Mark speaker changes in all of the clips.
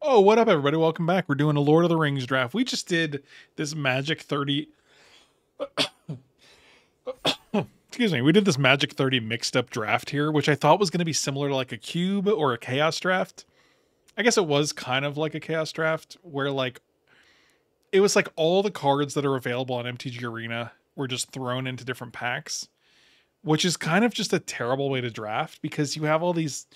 Speaker 1: Oh, what up, everybody? Welcome back. We're doing a Lord of the Rings draft. We just did this Magic 30. Excuse me. We did this Magic 30 mixed up draft here, which I thought was going to be similar to like a cube or a chaos draft. I guess it was kind of like a chaos draft where like it was like all the cards that are available on MTG Arena were just thrown into different packs, which is kind of just a terrible way to draft because you have all these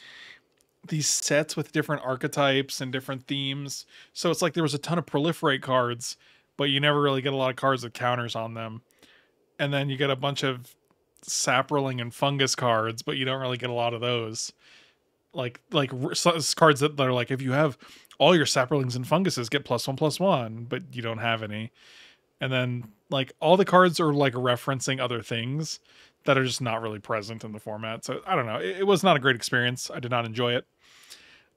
Speaker 1: these sets with different archetypes and different themes. So it's like there was a ton of proliferate cards, but you never really get a lot of cards with counters on them. And then you get a bunch of saproling and fungus cards, but you don't really get a lot of those. Like like cards that are like if you have all your saprolings and funguses get plus one plus one, but you don't have any. And then like all the cards are like referencing other things that are just not really present in the format. So I don't know. It, it was not a great experience. I did not enjoy it.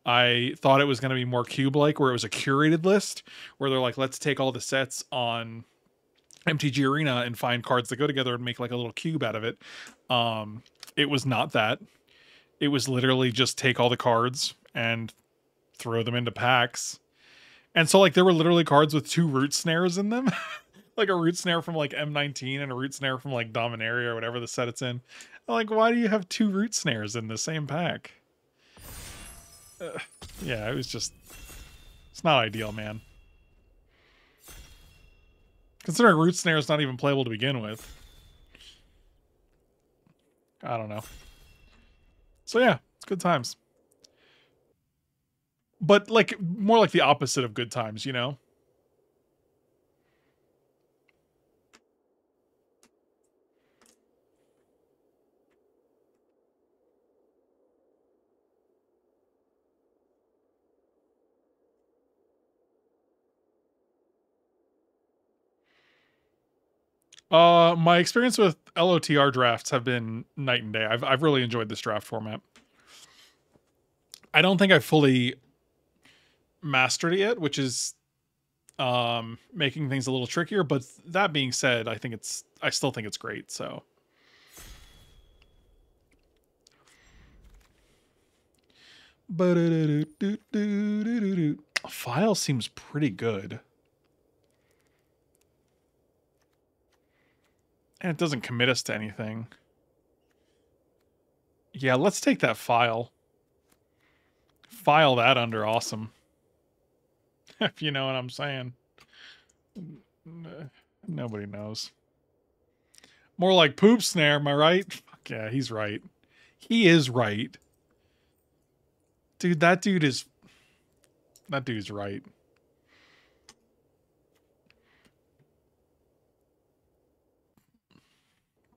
Speaker 1: I thought it was going to be more cube like, where it was a curated list, where they're like, let's take all the sets on MTG Arena and find cards that go together and make like a little cube out of it. Um, it was not that. It was literally just take all the cards and throw them into packs. And so like there were literally cards with two root snares in them. like a root snare from like M19 and a root snare from like Dominaria or whatever the set it's in. Like, why do you have two root snares in the same pack? Uh, yeah, it was just, it's not ideal, man. Considering root snare is not even playable to begin with. I don't know. So yeah, it's good times. But like more like the opposite of good times, you know? Uh, my experience with LOTR drafts have been night and day. I've I've really enjoyed this draft format. I don't think I fully mastered it yet, which is um making things a little trickier, but that being said, I think it's I still think it's great, so Phial seems pretty good. And it doesn't commit us to anything. Yeah, let's take that Phial. File that under awesome. if you know what I'm saying. Nobody knows. More like poop snare, am I right? Fuck yeah, he's right. He is right. Dude, that dude is... That dude's right.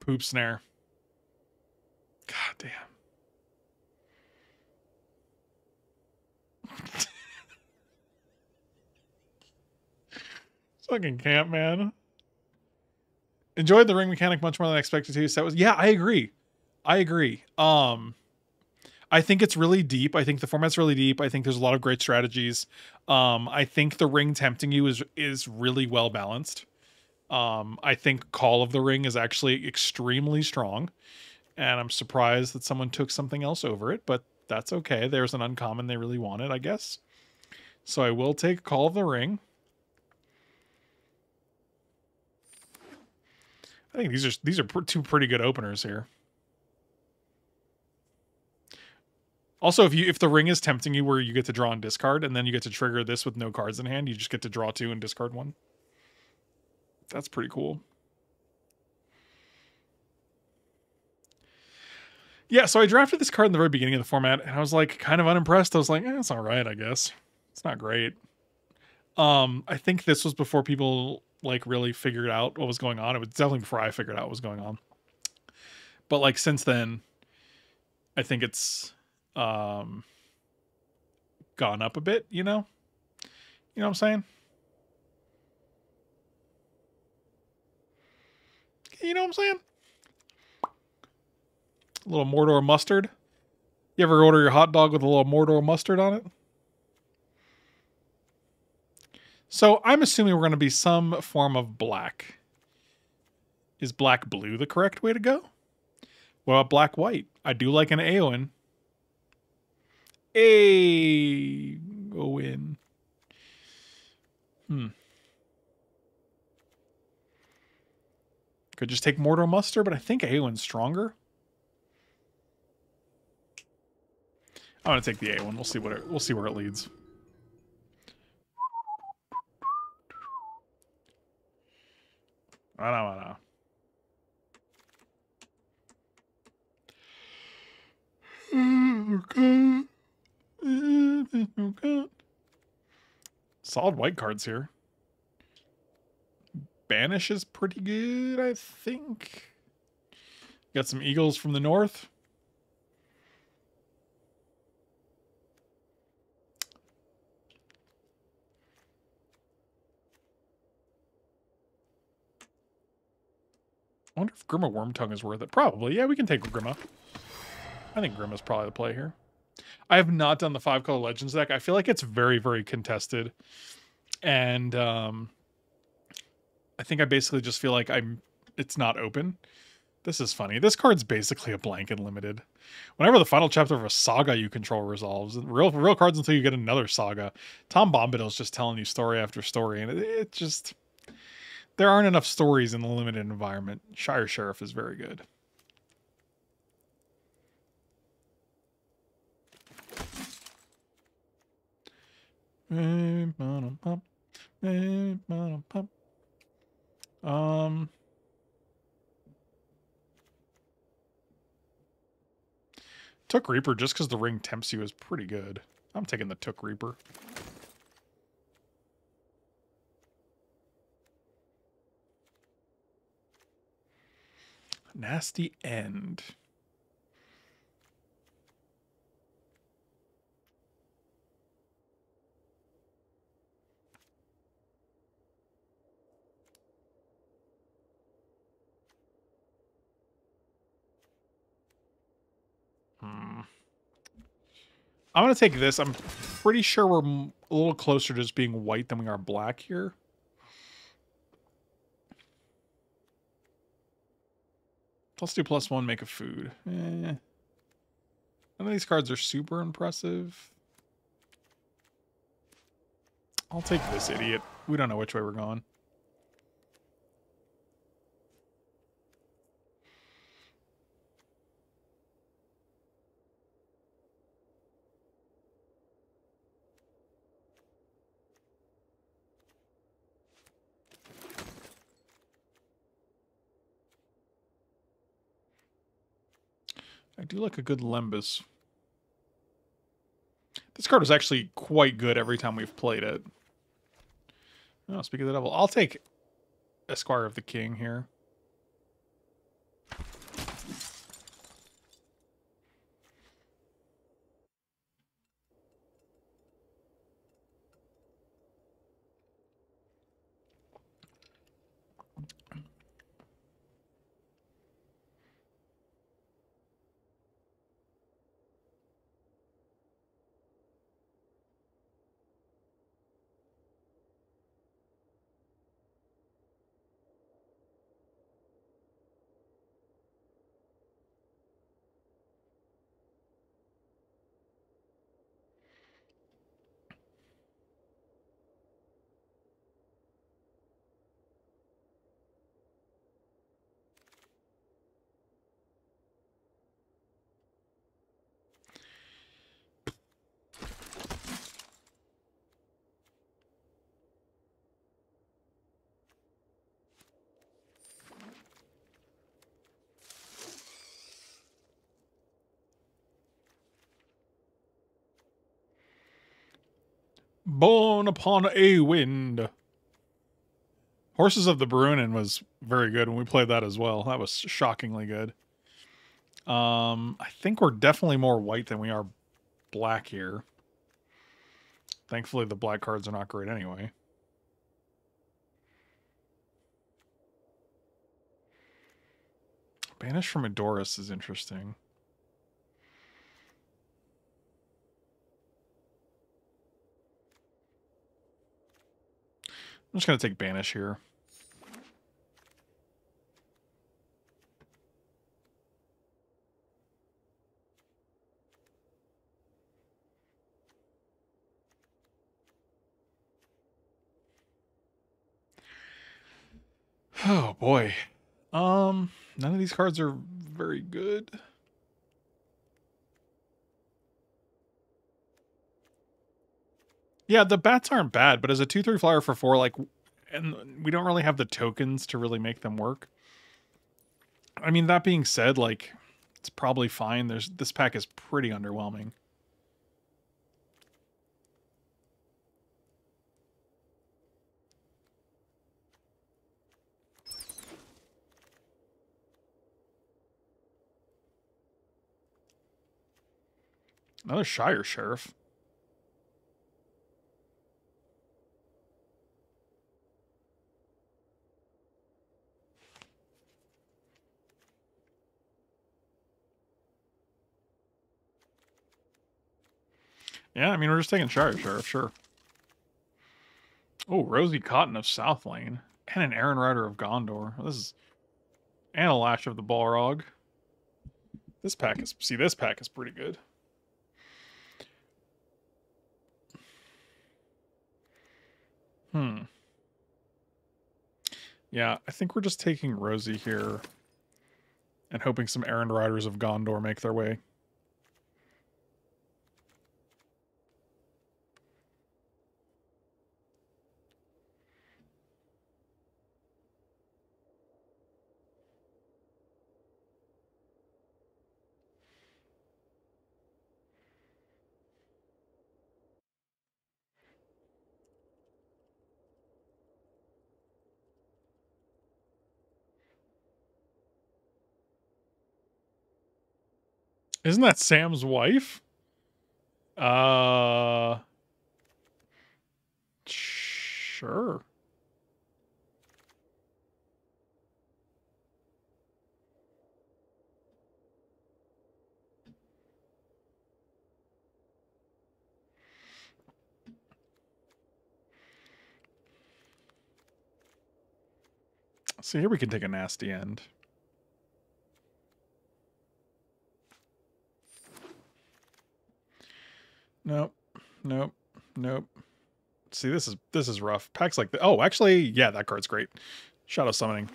Speaker 1: Poop snare. God damn. Fucking camp, man. Enjoyed the ring mechanic much more than I expected to. So was, yeah, I agree. I agree. Um, I think it's really deep. I think the format's really deep. I think there's a lot of great strategies. Um, I think the ring tempting you is is really well balanced. Um, I think Call of the Ring is actually extremely strong, and I'm surprised that someone took something else over it, but that's okay. There's an uncommon they really wanted, I guess. So I will take Call of the Ring. I think these are these are two pretty good openers here. Also, if you if the ring is tempting you where you get to draw and discard, and then you get to trigger this with no cards in hand, you just get to draw two and discard one that's pretty cool. Yeah, so I drafted this card in the very beginning of the format, and I was like kind of unimpressed. I was like, eh, it's all right, I guess. It's not great. Um, I think this was before people like really figured out what was going on. It was definitely before I figured out what was going on. But like since then, I think it's um gone up a bit, you know? You know what I'm saying? You know what I'm saying? A little Mordor mustard. You ever order your hot dog with a little Mordor mustard on it? So I'm assuming we're going to be some form of black. Is black blue the correct way to go? What about black white? I do like an Éowyn. A go. Hmm. Could just take Mordor Muster, but I think Eowyn's stronger. I'm gonna take the A one. We'll see what it, we'll see where it leads. I I know. Solid white cards here. Banish is pretty good, I think. Got some eagles from the north. I wonder if Grima Wormtongue is worth it. Probably. Yeah, we can take Grima. I think Grima's probably the play here. I have not done the five color legends deck. I feel like it's very, very contested. And um I think I basically just feel like I'm it's not open. This is funny. This card's basically a blank and limited. Whenever the final chapter of a saga you control resolves, real real cards until you get another saga. Tom Bombadil's just telling you story after story, and it, it just there aren't enough stories in the limited environment. Shire Sheriff is very good. Um. Took Reaper just because the ring tempts you is pretty good. I'm taking the Took Reaper. Nasty End. Hmm. I'm going to take this. I'm pretty sure we're a little closer to just being white than we are black here. Plus two, plus one, make a food. Eh. None of these cards are super impressive. I'll take this idiot. We don't know which way we're going. I do like a good Lembas. This card is actually quite good every time we've played it. Oh, speaking of the devil, I'll take Esquire of the King here. Born upon a wind. Horses of the Bruinen was very good when we played that as well. That was shockingly good. Um, I think we're definitely more white than we are black here. Thankfully, the black cards are not great anyway. Banish from Edoras is interesting. I'm just going to take Banish here. Oh boy. Um, none of these cards are very good. Yeah, the bats aren't bad, but as a 2-3 flyer for 4, like, and we don't really have the tokens to really make them work. I mean, that being said, like, it's probably fine. There's This pack is pretty underwhelming. Another Shire Sheriff. Yeah, I mean, we're just taking charge, Sheriff, sure. Oh, Rosie Cotton of South Lane. And an Errand Rider of Gondor. This is... And a Lash of the Balrog. This pack is... See, this pack is pretty good. Hmm. Yeah, I think we're just taking Rosie here and hoping some errand riders of Gondor make their way. Isn't that Sam's wife? Uh sure. See, here we can take a nasty end. Nope. Nope. Nope. See, this is this is rough. Packs like oh, actually, yeah, that card's great. Shadow summoning.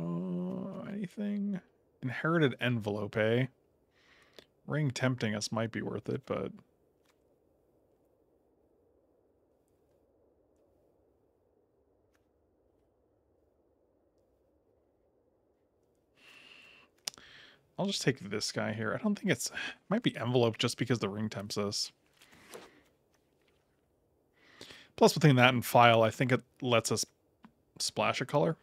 Speaker 1: Uh, anything? Inherited envelope, eh? Ring tempting us might be worth it, but I'll just take this guy here. I don't think it's... It might be envelope just because the ring tempts us. Plus, between that and Phial, I think it lets us splash a color.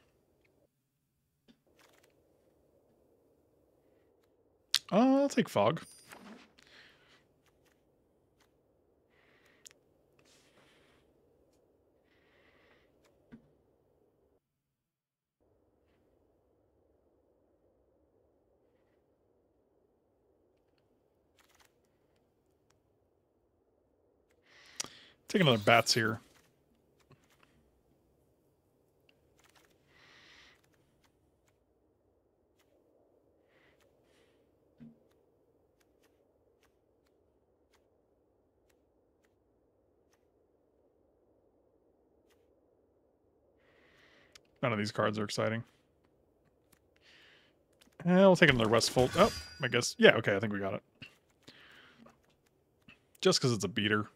Speaker 1: Uh, I'll take fog. Take another bats here. None of these cards are exciting. Eh, we'll take another Westfold. Oh, I guess. Yeah, okay, I think we got it. Just because it's a beater.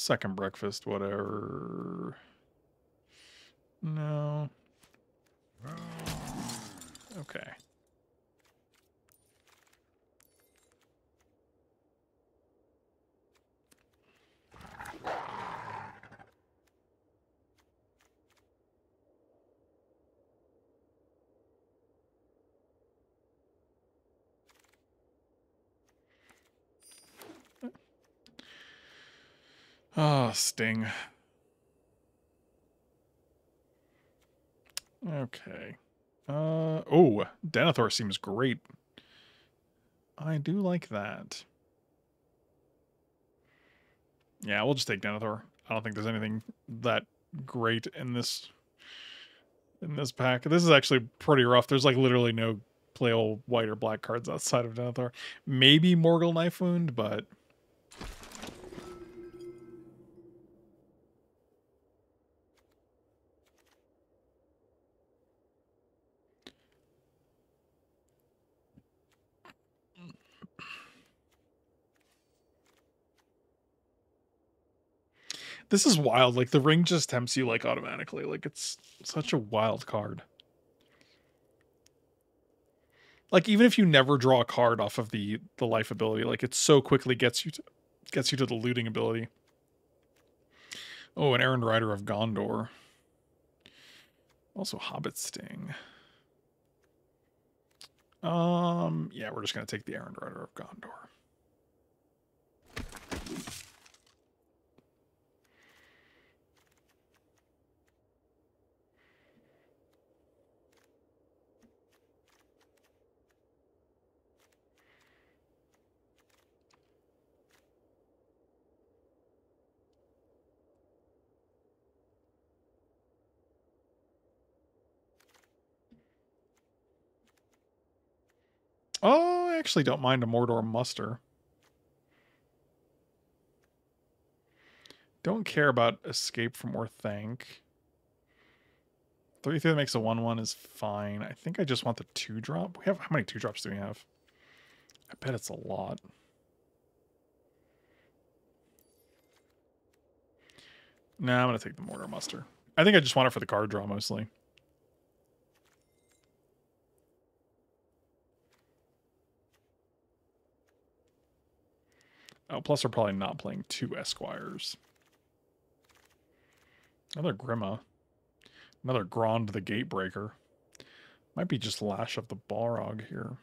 Speaker 1: Second breakfast, whatever. No. Okay. Oh, Sting. Okay. Uh, oh, Denethor seems great. I do like that. Yeah, we'll just take Denethor. I don't think there's anything that great in this in this pack. This is actually pretty rough. There's like literally no playable white or black cards outside of Denethor. Maybe Morgul Knife Wound, but This is wild. Like the ring just tempts you like automatically. Like it's such a wild card. Like even if you never draw a card off of the the life ability, like it so quickly gets you to gets you to the looting ability. Oh, an errand rider of Gondor. Also Hobbit Sting. Um, yeah, we're just gonna take the errand rider of Gondor. Oh, I actually don't mind a Mordor muster. Don't care about escape from Orthanc. 33 that makes a 1-1 is fine. I think I just want the 2-drop. We have How many 2-drops do we have? I bet it's a lot. No, nah, I'm going to take the Mordor Muster. I think I just want it for the card draw mostly. Oh, plus we're probably not playing two Esquires. Another Grima. Another Grond the Gatebreaker. Might be just Lash of the Balrog here.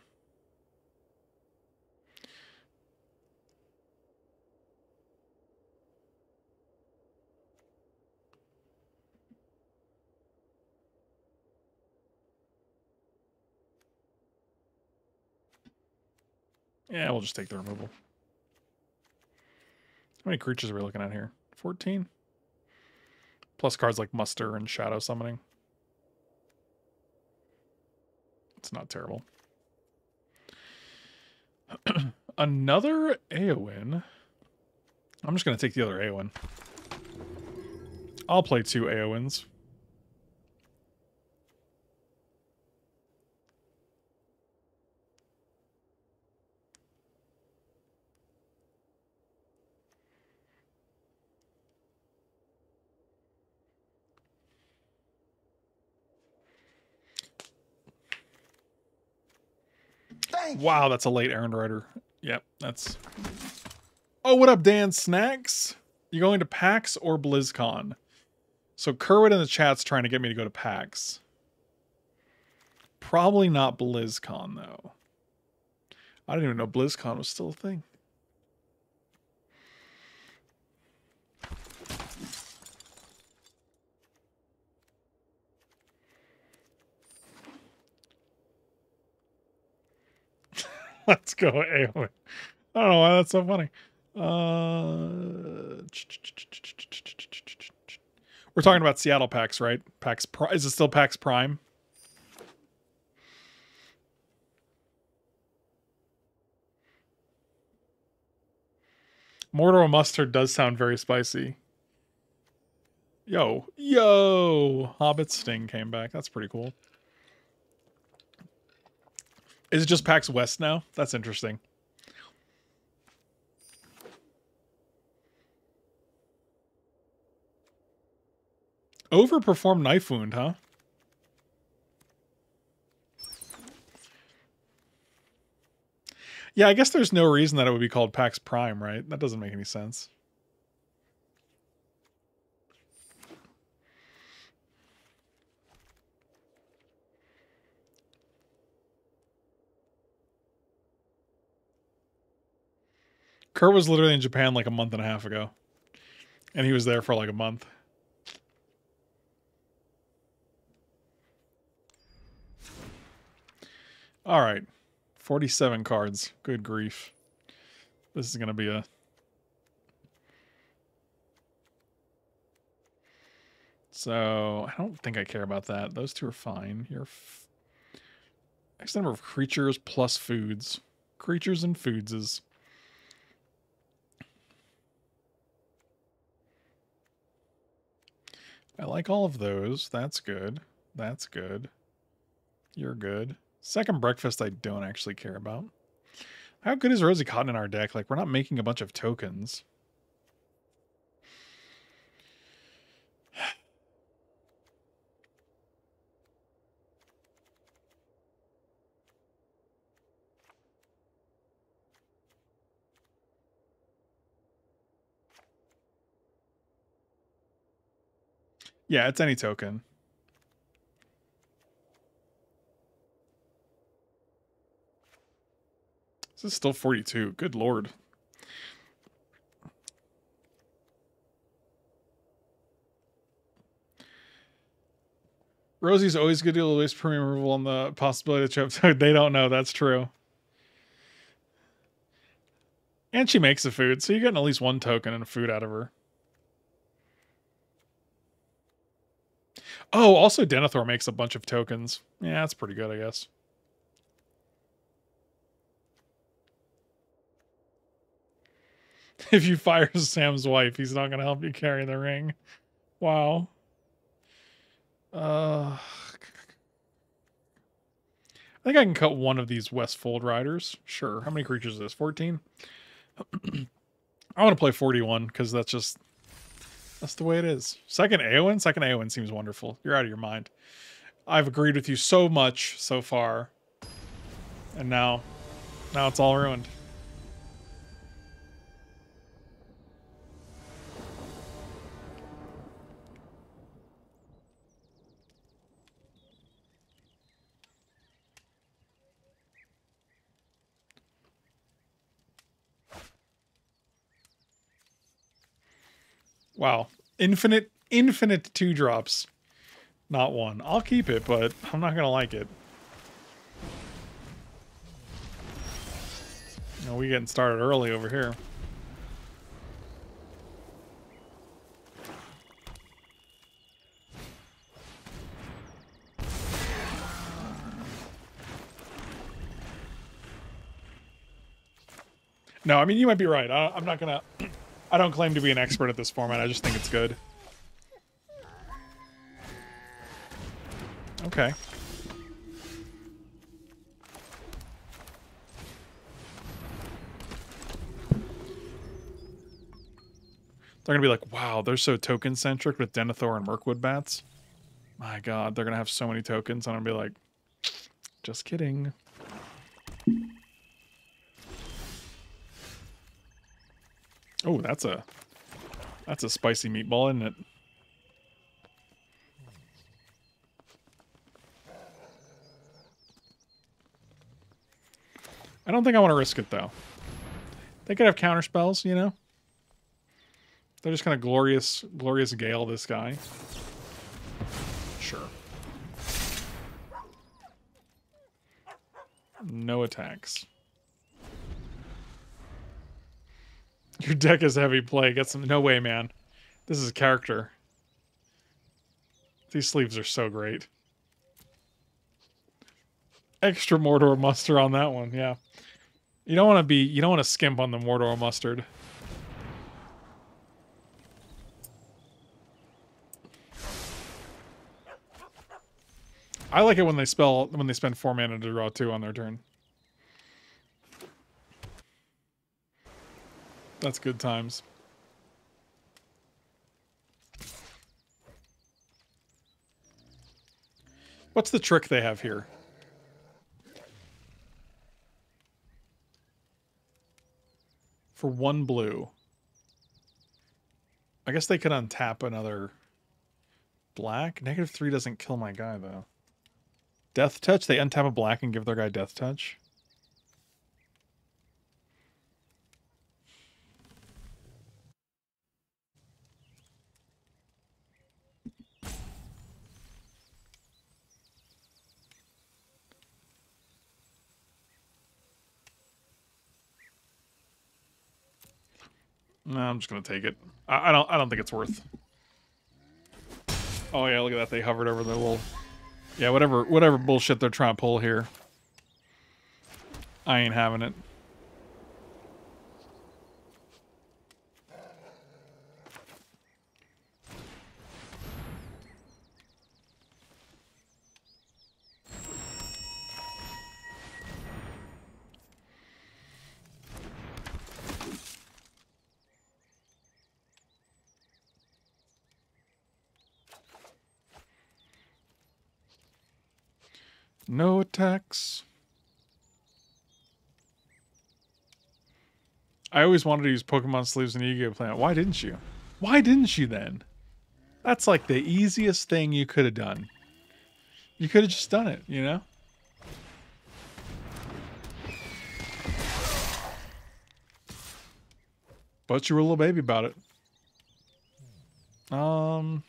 Speaker 1: Yeah, we'll just take the removal. How many creatures are we looking at here? 14? Plus cards like Muster and Shadow Summoning. It's not terrible. Another Eowyn. I'm just going to take the other Eowyn. I'll play two Eowyns. Thank wow, you. that's a late errand rider. Yep, that's. Oh, what up, Dan Snacks? You going to PAX or BlizzCon? So Kerwin in the chat's trying to get me to go to PAX. Probably not BlizzCon though. I didn't even know BlizzCon was still a thing. Let's go, Aowen. I don't know why that's so funny. Uh, we're talking about Seattle PAX, right? PAX is it still PAX Prime? Mordor mustard does sound very spicy. Yo, yo, Hobbit Sting came back. That's pretty cool. Is it just PAX West now? That's interesting. Overperformed knife wound, huh? Yeah, I guess there's no reason that it would be called PAX Prime, right? That doesn't make any sense. Kurt was literally in Japan like a month and a half ago, and he was there for like a month. All right, 47 cards. Good grief. This is going to be a. So, I don't think I care about that. Those two are fine. You're. Next number of creatures plus foods. Creatures and foods is. I like all of those. That's good. That's good. You're good. Second breakfast, I don't actually care about. How good is Rosie Cotton in our deck? Like, we're not making a bunch of tokens. Yeah, it's any token. This is still 42. Good lord. Rosie's always good to deal with waste premium removal on the possibility to trip. they don't know. That's true. And she makes the food, so you're getting at least one token and food out of her. Oh, also Denethor makes a bunch of tokens. Yeah, that's pretty good, I guess. If you fire Sam's wife, he's not going to help you carry the ring. Wow. Uh, I think I can cut one of these Westfold riders. Sure. How many creatures is this? 14? I want to play 41 because that's just that's the way it is. Second Eowyn? Second Eowyn seems wonderful. You're out of your mind. I've agreed with you so much so far. And now, now it's all ruined. Wow. Infinite, infinite two drops. Not one. I'll keep it, but I'm not going to like it. We getting started early over here. No, I mean, you might be right. I, am not going to... I don't claim to be an expert at this format. I just think it's good. Okay. They're going to be like, wow, they're so token-centric with Denethor and Mirkwood bats. My god, they're going to have so many tokens. And I'm to be like, just kidding. Oh, that's a that's a spicy meatball, isn't it? I don't think I want to risk it though. They could have counter spells, you know. They're just kind of glorious, glorious gale this guy. Sure. No attacks. Your deck is heavy play. Get some. No way, man. This is a character. These sleeves are so great. Extra Mordor mustard on that one, yeah. You don't want to be. You don't want to skimp on the Mordor mustard. I like it when they spell when they spend four mana to draw two on their turn. That's good times. What's the trick they have here? For one blue. I guess they could untap another black. Negative three doesn't kill my guy, though. Death touch? They untap a black and give their guy death touch? No, I'm just gonna take it. I, I don't. I don't think it's worth. Oh yeah, look at that. They hovered over the little. Yeah, whatever, whatever bullshit they're trying to pull here. I ain't having it. I always wanted to use Pokemon sleeves in Yu-Gi-Oh! Why didn't you? Why didn't you then? That's like the easiest thing you could have done. You could have just done it, you know? But you were a little baby about it. Um,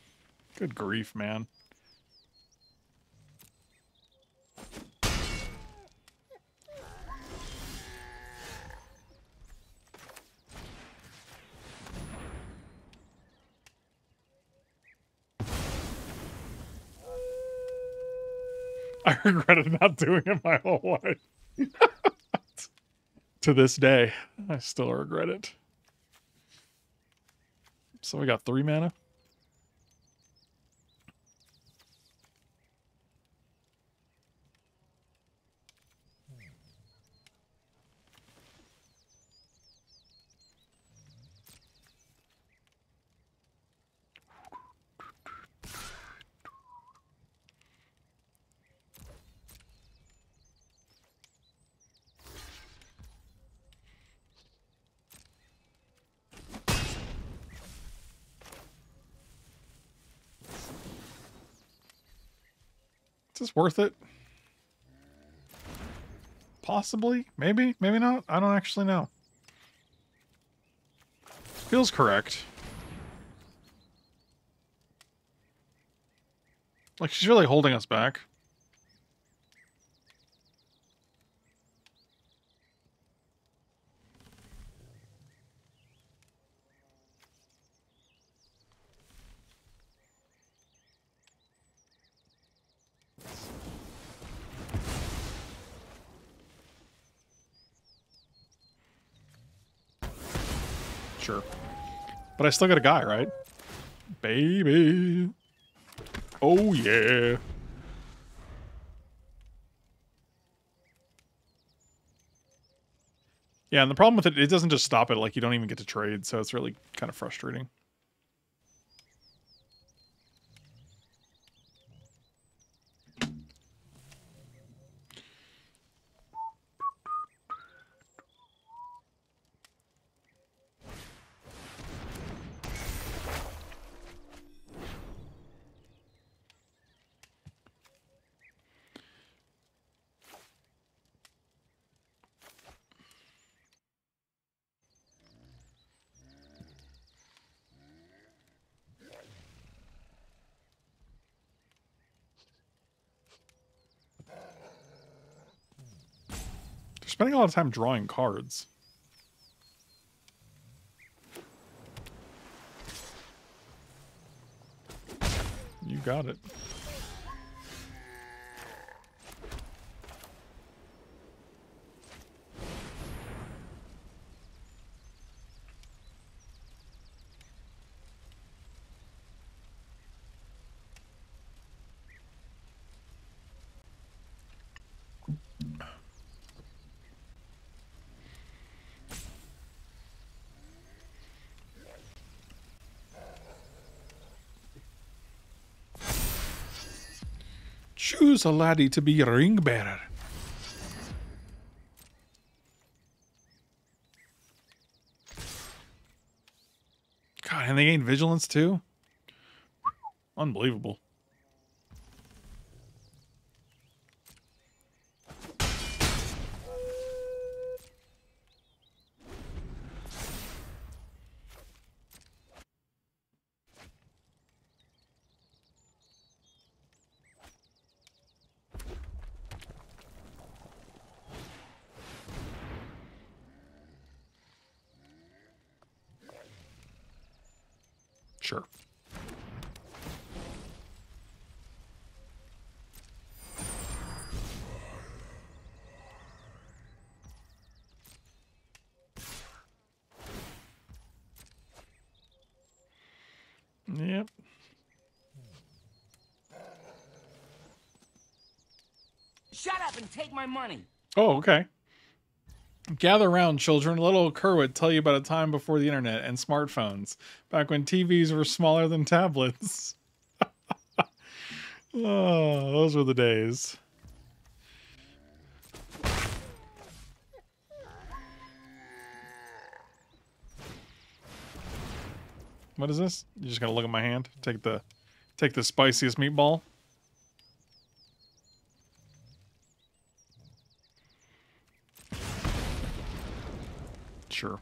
Speaker 1: good grief, man. regretted not doing it my whole life. to this day, I still regret it. So we got three mana. Worth it? Possibly. Maybe. Maybe not. I don't actually know. Feels correct. Like, she's really holding us back. Sure. But I still got a guy, right? Baby. Oh, yeah. Yeah, and the problem with it, it doesn't just stop it. Like, you don't even get to trade, so it's really kind of frustrating. Spending a lot of time drawing cards. You got it. Choose a laddie to be ring bearer. God, and they gain vigilance too? Unbelievable. Sure. Yep.
Speaker 2: Shut up and take my money.
Speaker 1: Oh, okay. Gather round, children. Little Kerwood tell you about a time before the internet and smartphones, back when TVs were smaller than tablets. oh, those were the days. What is this? You just gotta look at my hand. Take the, take the spiciest meatball. Sure.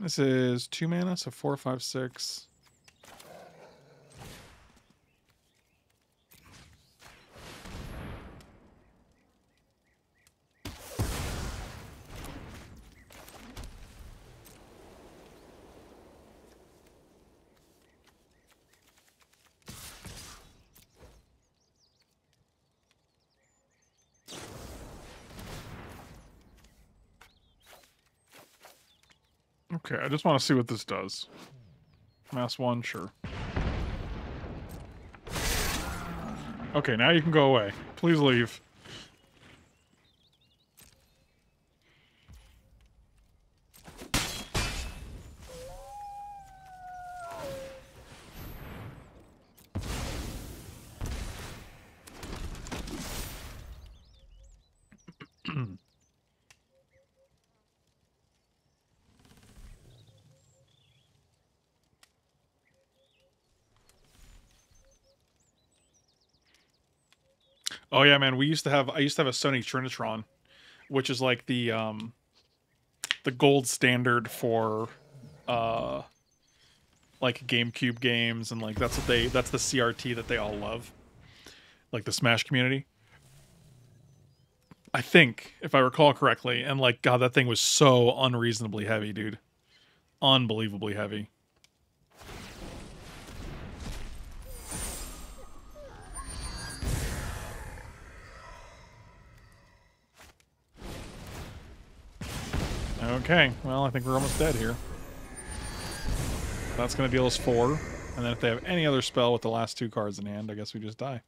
Speaker 1: This is two mana, so four, five, six. Okay, I just want to see what this does. Mass one, sure. Okay, now you can go away. Please leave. Oh yeah, man. We used to have I used to have a Sony Trinitron, which is like the um the gold standard for uh like GameCube games and like that's what they that's the CRT that they all love. Like the Smash community. I think, if I recall correctly, and like god that thing was so unreasonably heavy, dude. Unbelievably heavy. Okay, well, I think we're almost dead here. That's going to deal us four. And then if they have any other spell with the last two cards in hand, I guess we just die.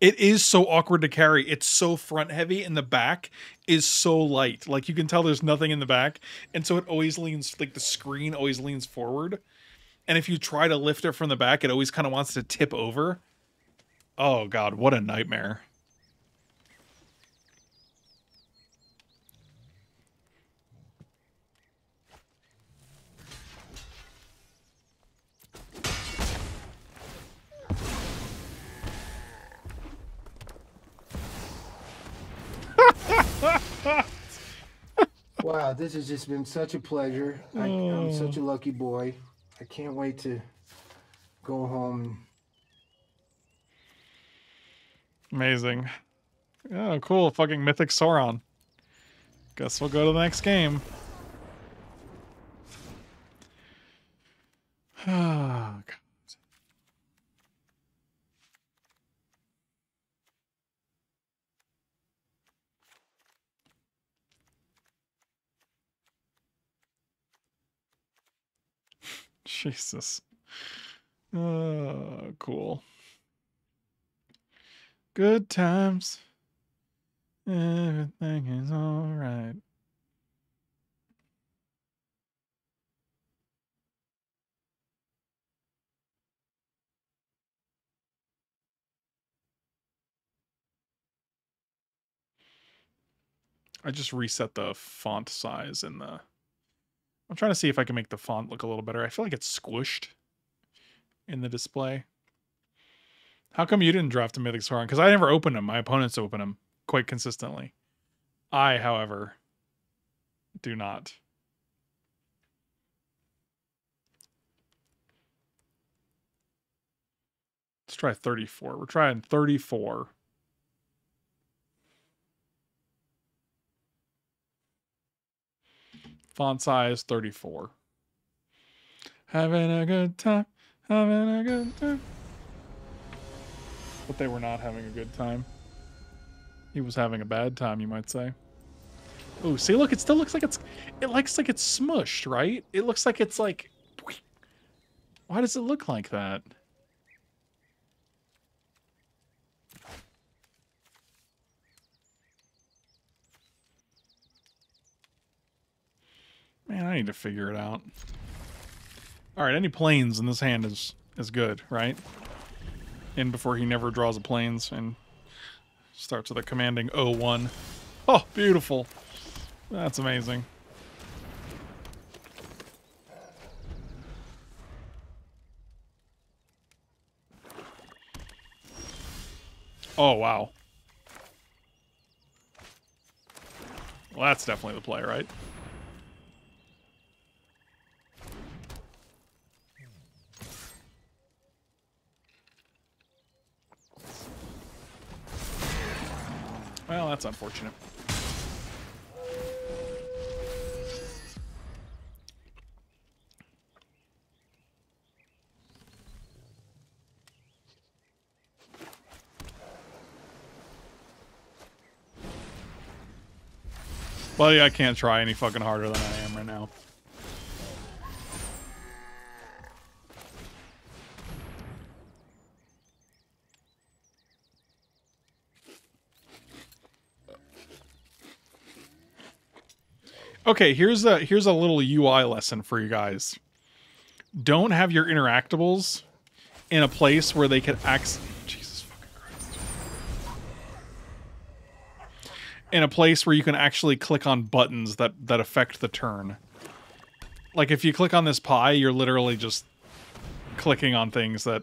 Speaker 1: It is so awkward to carry. It's so front heavy and the back is so light. Like you can tell there's nothing in the back. And so it always leans like the screen always leans forward. And if you try to lift it from the back, it always kind of wants to tip over. Oh god, what a nightmare.
Speaker 3: wow, this has just been such a pleasure. I, I'm such a lucky boy. I can't wait to go home
Speaker 1: Amazing. Oh, cool. Fucking Mythic Sauron. Guess we'll go to the next game. Oh, God. Jesus. Oh, cool. Good times. Everything is all right. I just reset the font size in the... I'm trying to see if I can make the font look a little better. I feel like it's squished in the display. How come you didn't draft a Mythic Sauron? Because I never opened them. My opponents open them quite consistently. I, however, do not. Let's try 34. We're trying 34. Font size 34. Having a good time. Having a good time. But they were not having a good time. He was having a bad time, you might say. Oh, see, look, it still looks like it's, it looks like it's smushed, right? It looks like it's like, why does it look like that? Man, I need to figure it out. All right, any Plains in this hand is is good, right? In before he never draws a Plains and starts with a commanding 01. Oh, beautiful. That's amazing. Oh, wow. Well, that's definitely the play, right? Well, that's unfortunate. Buddy, I can't try any fucking harder than I am right now. Okay, here's a here's a little UI lesson for you guys. Don't have your interactables in a place where they can access Jesus fucking Christ. In a place where you can actually click on buttons that that affect the turn. Like if you click on this pie, you're literally just clicking on things that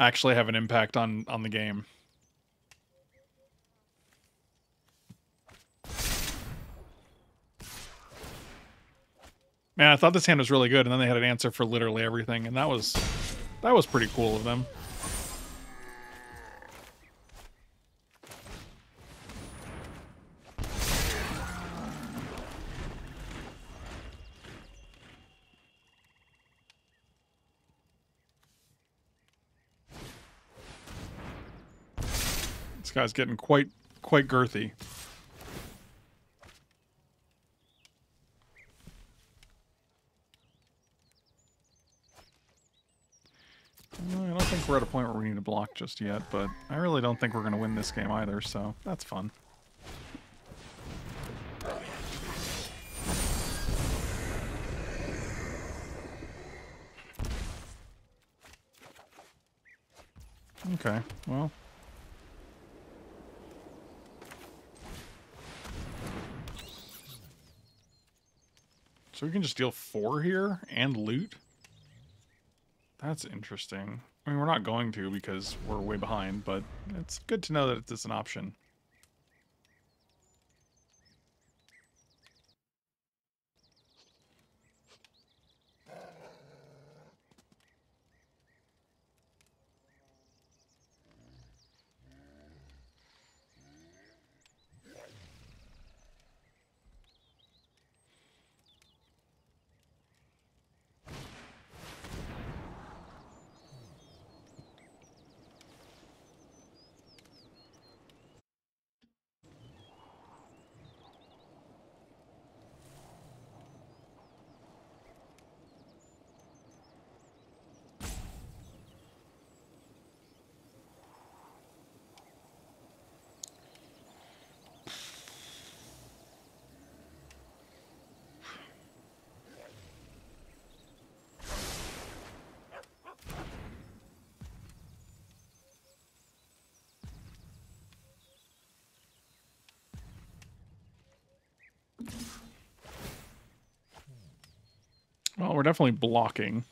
Speaker 1: actually have an impact on on the game. Man, I thought this hand was really good, and then they had an answer for literally everything, and that was that was pretty cool of them. This guy's getting quite quite girthy. Well, I don't think we're at a point where we need to block just yet, but I really don't think we're going to win this game either, so that's fun. Okay, well. So we can just deal four here and loot? That's interesting. I mean, we're not going to because we're way behind, but it's good to know that it's an option. we're definitely blocking.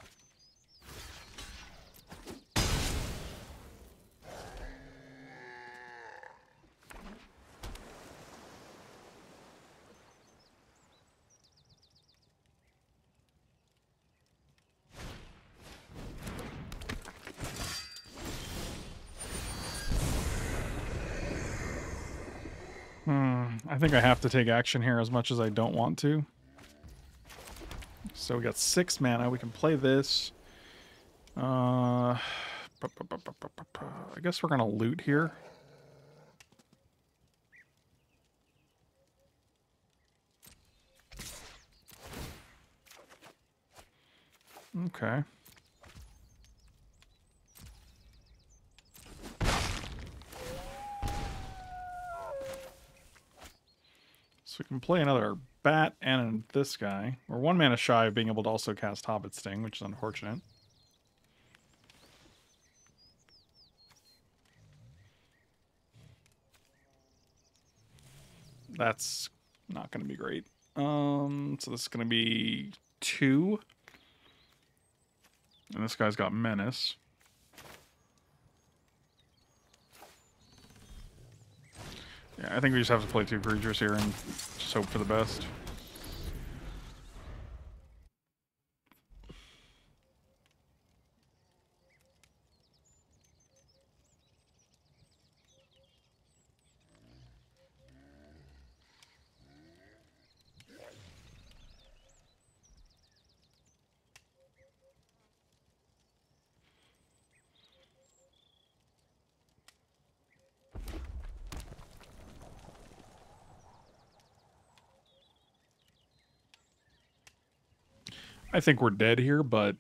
Speaker 1: Hmm, I think I have to take action here as much as I don't want to. So we got six mana. We can play this. Uh, I guess we're going to loot here. Okay. So we can play another bat and this guy. We're one mana shy of being able to also cast Hobbit Sting, which is unfortunate. That's not going to be great. Um, so this is going to be two. And this guy's got Menace. Yeah, I think we just have to play two creatures here and just hope for the best. I think we're dead here, but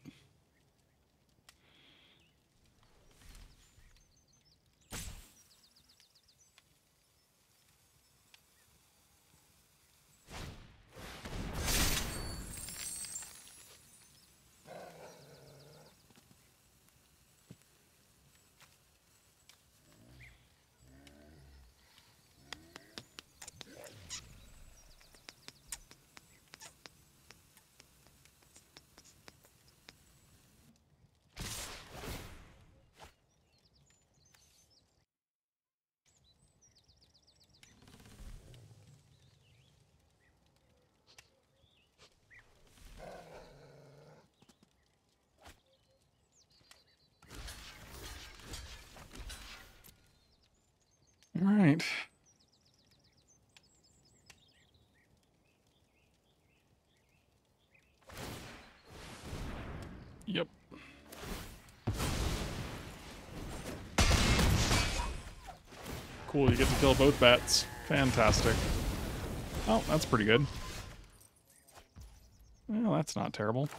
Speaker 1: All right. Yep. To kill both bats. Fantastic. Oh, that's pretty good. Well, that's not terrible.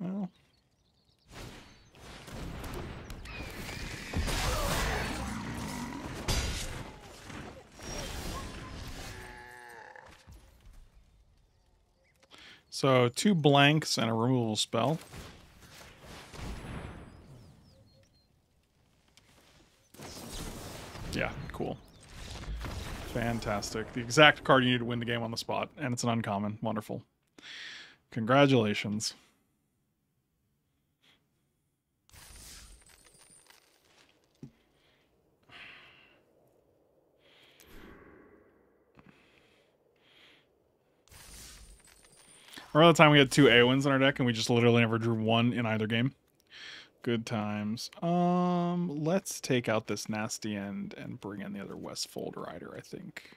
Speaker 1: Well. So two blanks and a removal spell. Yeah, cool. Fantastic. The exact card you need to win the game on the spot, and it's an uncommon. Wonderful. Congratulations. Remember the time we had two Éowyns in our deck and we just literally never drew one in either game? Good times. Um, let's take out this nasty end and bring in the other Westfold Rider, I think.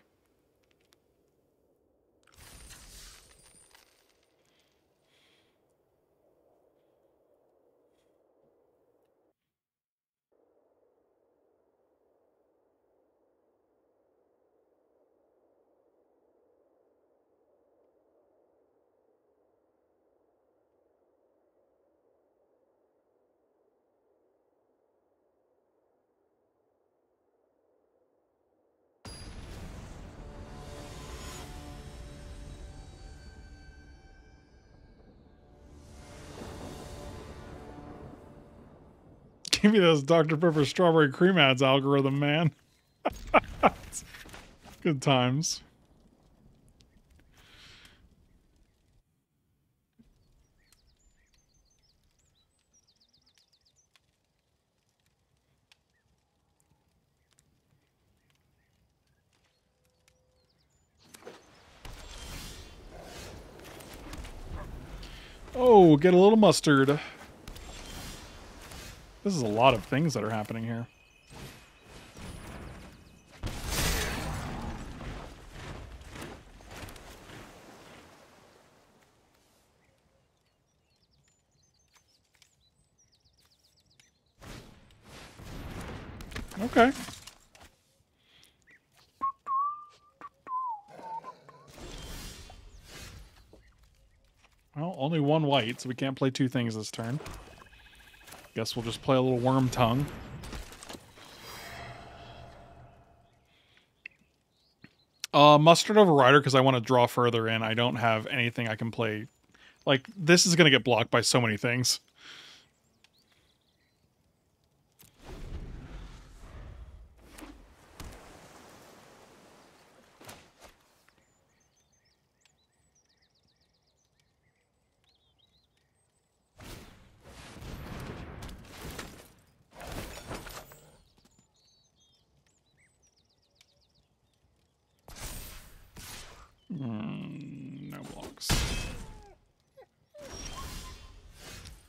Speaker 1: Me those Dr. Pepper strawberry cream ads algorithm, man. Good times. Oh, get a little mustard. This is a lot of things that are happening here. Okay. Well, only one white, so we can't play two things this turn. Guess we'll just play a little Wormtongue. Uh, mustard over rider because I want to draw further in. I don't have anything I can play. Like, this is going to get blocked by so many things.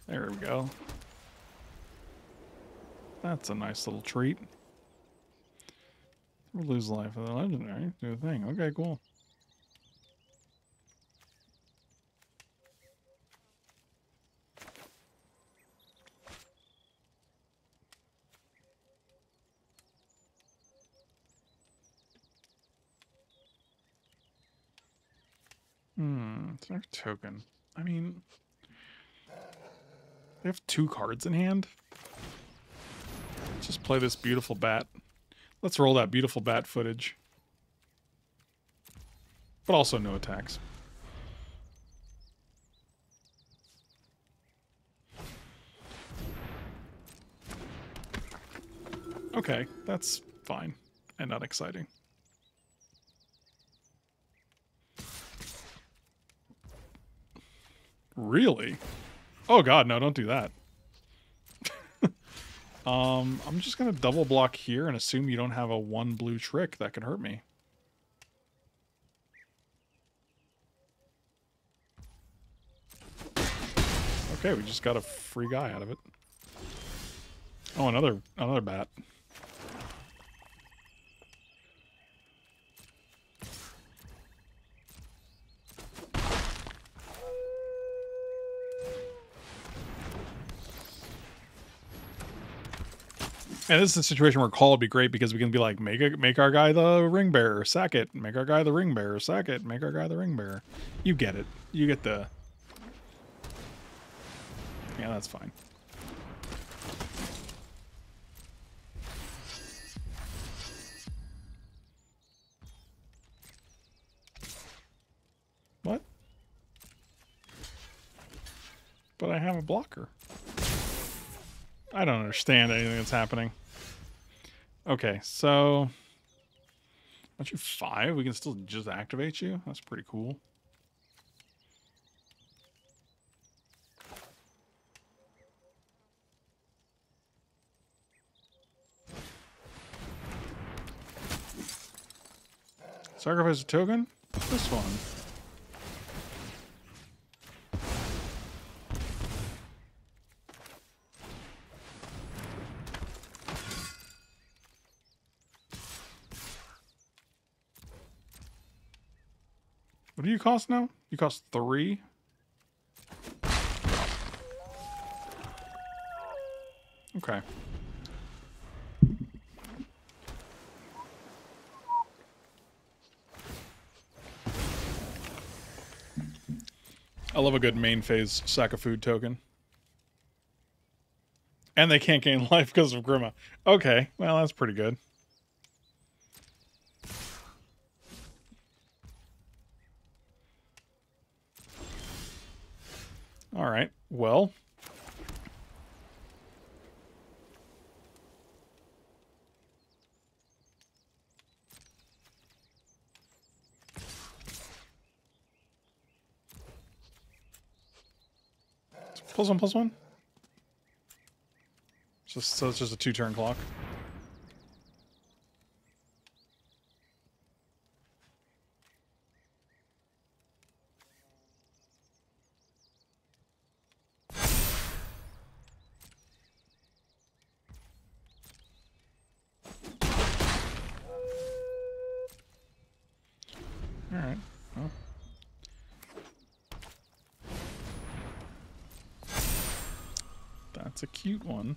Speaker 1: There we go. That's a nice little treat. We'll lose life of the legendary. Do the thing. Okay, cool. Hmm, it's our token. I mean, they have two cards in hand. Let's just play this beautiful bat. Let's roll that beautiful bat footage. But also no attacks. Okay, that's fine and not exciting. Really? Oh god, no, don't do that. um, I'm just gonna double block here and assume you don't have a one blue trick that can hurt me. Okay, we just got a free guy out of it. Oh, another another bat. And this is a situation where call would be great because we can be like, make a, make our guy the ring bearer, sack it. Make our guy the ring bearer, sack it. Make our guy the ring bearer. You get it. You get the. Yeah, that's fine. What? But I have a blocker. I don't understand anything that's happening. Okay, so aren't you five? We can still just activate you. That's pretty cool. Sacrifice a token? This one. Do you cost now? You cost three? Okay. I love a good main phase sack of food token. And they can't gain life because of Grima. Okay, well, that's pretty good. All right. Well. Plus one, plus one. Just so it's just a two turn clock. It's a cute one.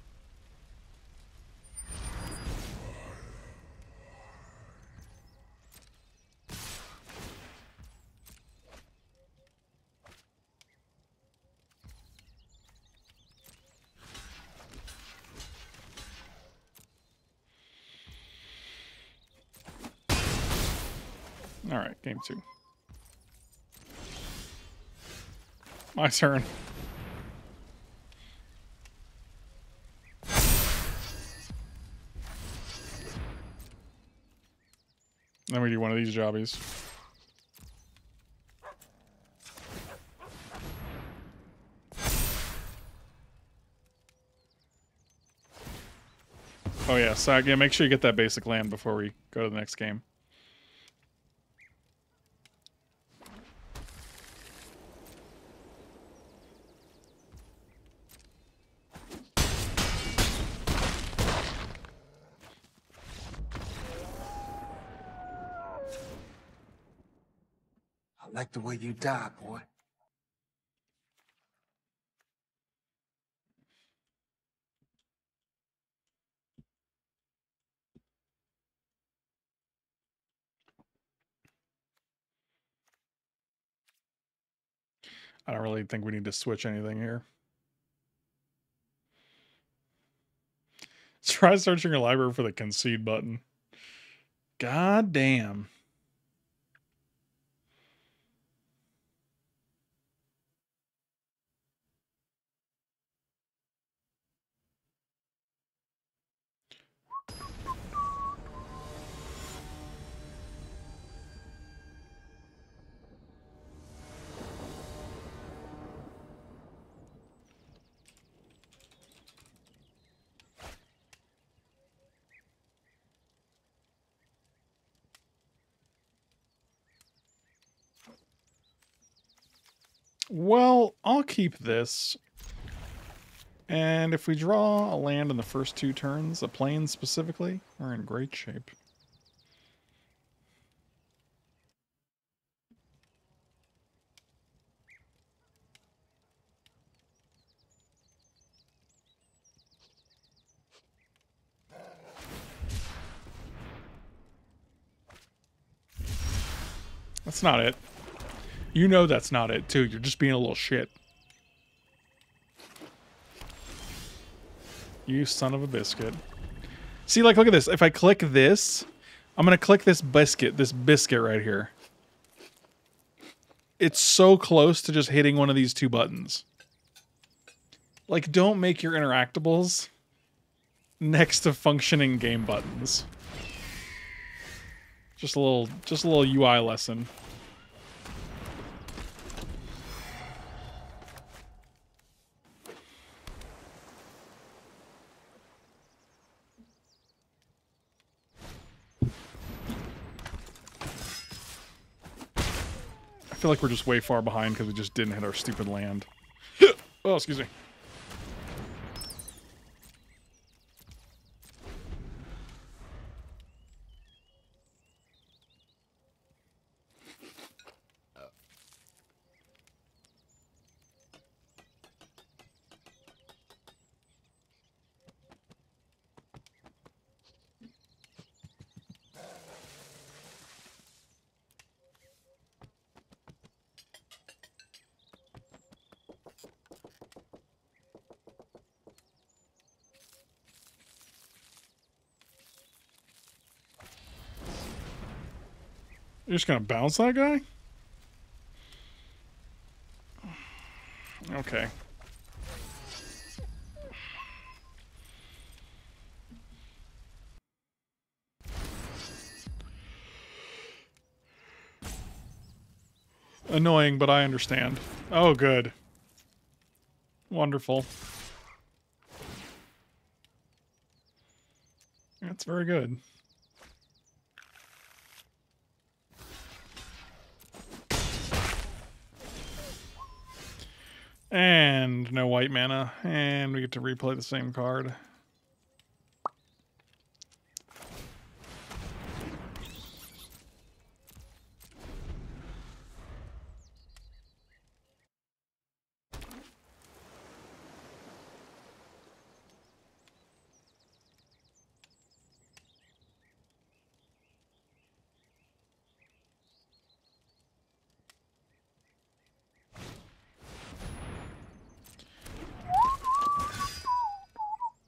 Speaker 1: Game. My turn. Then we do one of these jobbies. Oh yeah, so yeah, make sure you get that basic land before we go to the next game.
Speaker 3: You die, boy.
Speaker 1: I don't really think we need to switch anything here. Try searching your library for the concede button. God damn. Well, I'll keep this. And if we draw a land in the first two turns, a plane specifically, we're in great shape. That's not it. You know that's not it, too. You're just being a little shit. You son of a biscuit. See, like, look at this. If I click this, I'm going to click this biscuit, this biscuit right here. It's so close to just hitting one of these two buttons. Like, don't make your interactables next to functioning game buttons. Just a little, just a little UI lesson. Feel like we're just way far behind because we just didn't hit our stupid land. oh, excuse me. You're just gonna bounce that guy? Okay. Annoying, but I understand. Oh, good. Wonderful. That's very good. And no white mana. And we get to replay the same card.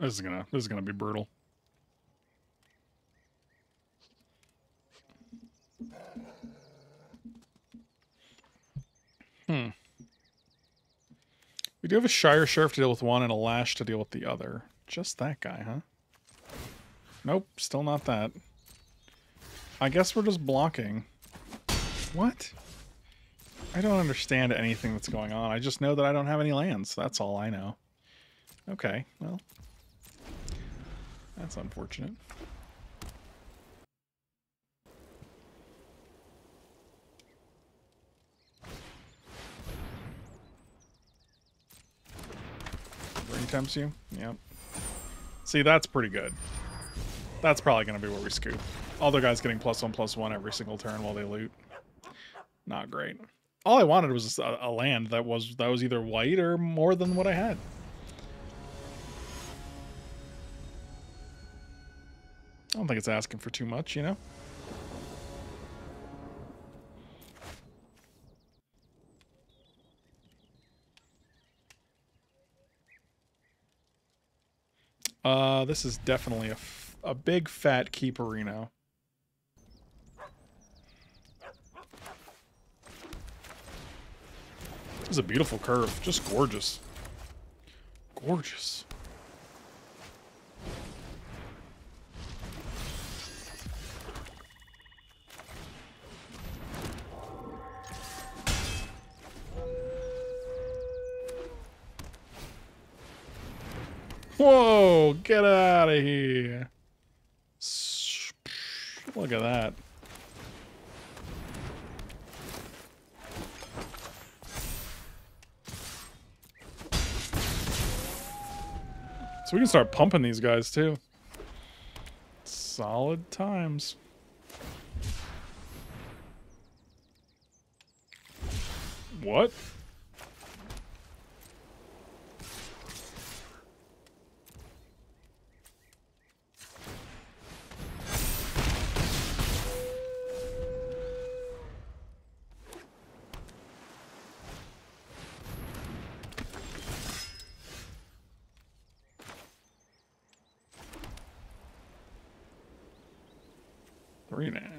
Speaker 1: This is gonna this is gonna be brutal. Hmm. We do have a Shire Shirriff to deal with one and a Lash to deal with the other. Just that guy, huh? Nope, still not that. I guess we're just blocking. What? I don't understand anything that's going on. I just know that I don't have any lands. That's all I know. Okay, well. That's unfortunate. Ring tempts you? Yep. See, that's pretty good. That's probably going to be where we scoop. Other guys getting plus one, plus one every single turn while they loot. Not great. All I wanted was a, a land that was that was either white or more than what I had. I don't think it's asking for too much, you know? Uh, this is definitely a, a big fat keeperino. This is a beautiful curve. Just gorgeous. Gorgeous. Whoa, get out of here. Look at that. So we can start pumping these guys too. Solid times. What? Three nine.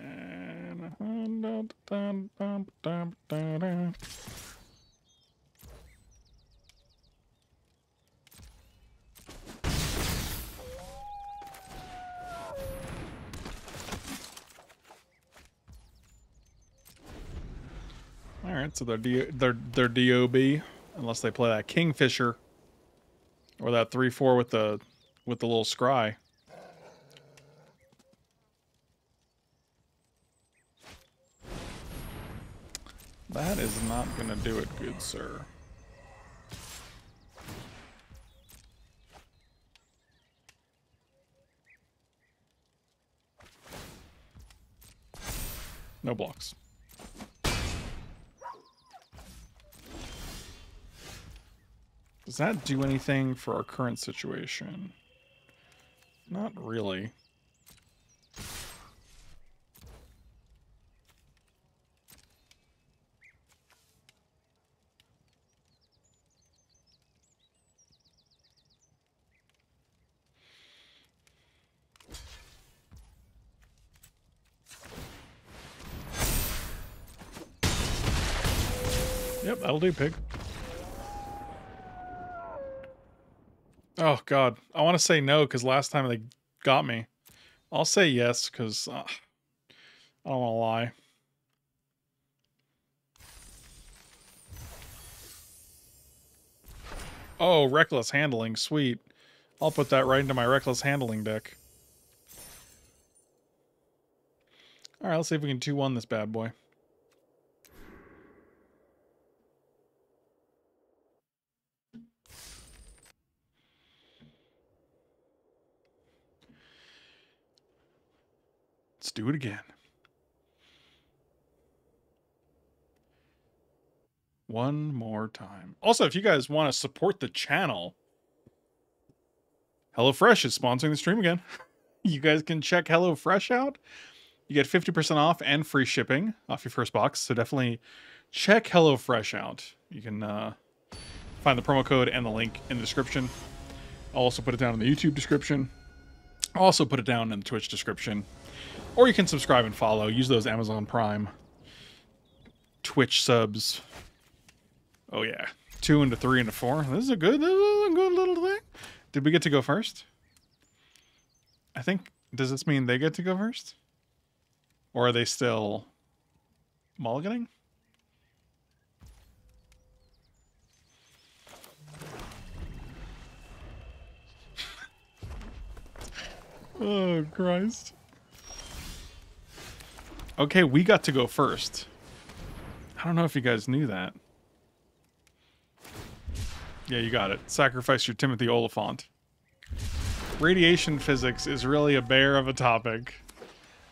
Speaker 1: All right, so they're they're they're DOB unless they play that Kingfisher or that three four with the with the little scry. That is not going to do it good, sir. No blocks. Does that do anything for our current situation? Not really. Yep, that'll do, pig. Oh, God. I want to say no because last time they got me. I'll say yes because uh, I don't want to lie. Oh, reckless handling. Sweet. I'll put that right into my reckless handling deck. All right, let's see if we can 2-1 this bad boy. Do it again. One more time. Also, if you guys want to support the channel, HelloFresh is sponsoring the stream again. you guys can check HelloFresh out. You get 50% off and free shipping off your first box. So definitely check HelloFresh out. You can uh, find the promo code and the link in the description. I'll also put it down in the YouTube description. I'll also put it down in the Twitch description. Or you can subscribe and follow. Use those Amazon Prime Twitch subs. Oh yeah. Two into three into four. This is a good this is a good little thing. Did we get to go first? I think does this mean they get to go first? Or are they still mulliganing? oh Christ. Okay, we got to go first. I don't know if you guys knew that. Yeah, you got it. Sacrifice your Timothy Oliphant. Radiation physics is really a bear of a topic.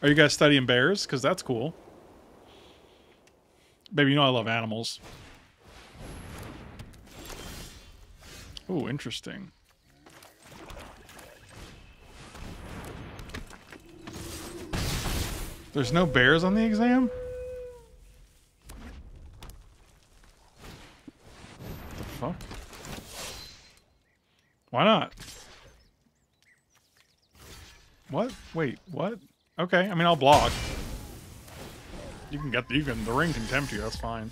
Speaker 1: Are you guys studying bears? Because that's cool. Baby, you know I love animals. Oh, interesting. There's no bears on the exam? The fuck? Why not? What? Wait, what? Okay, I mean I'll block. You can get the, you can the ring can tempt you, that's fine.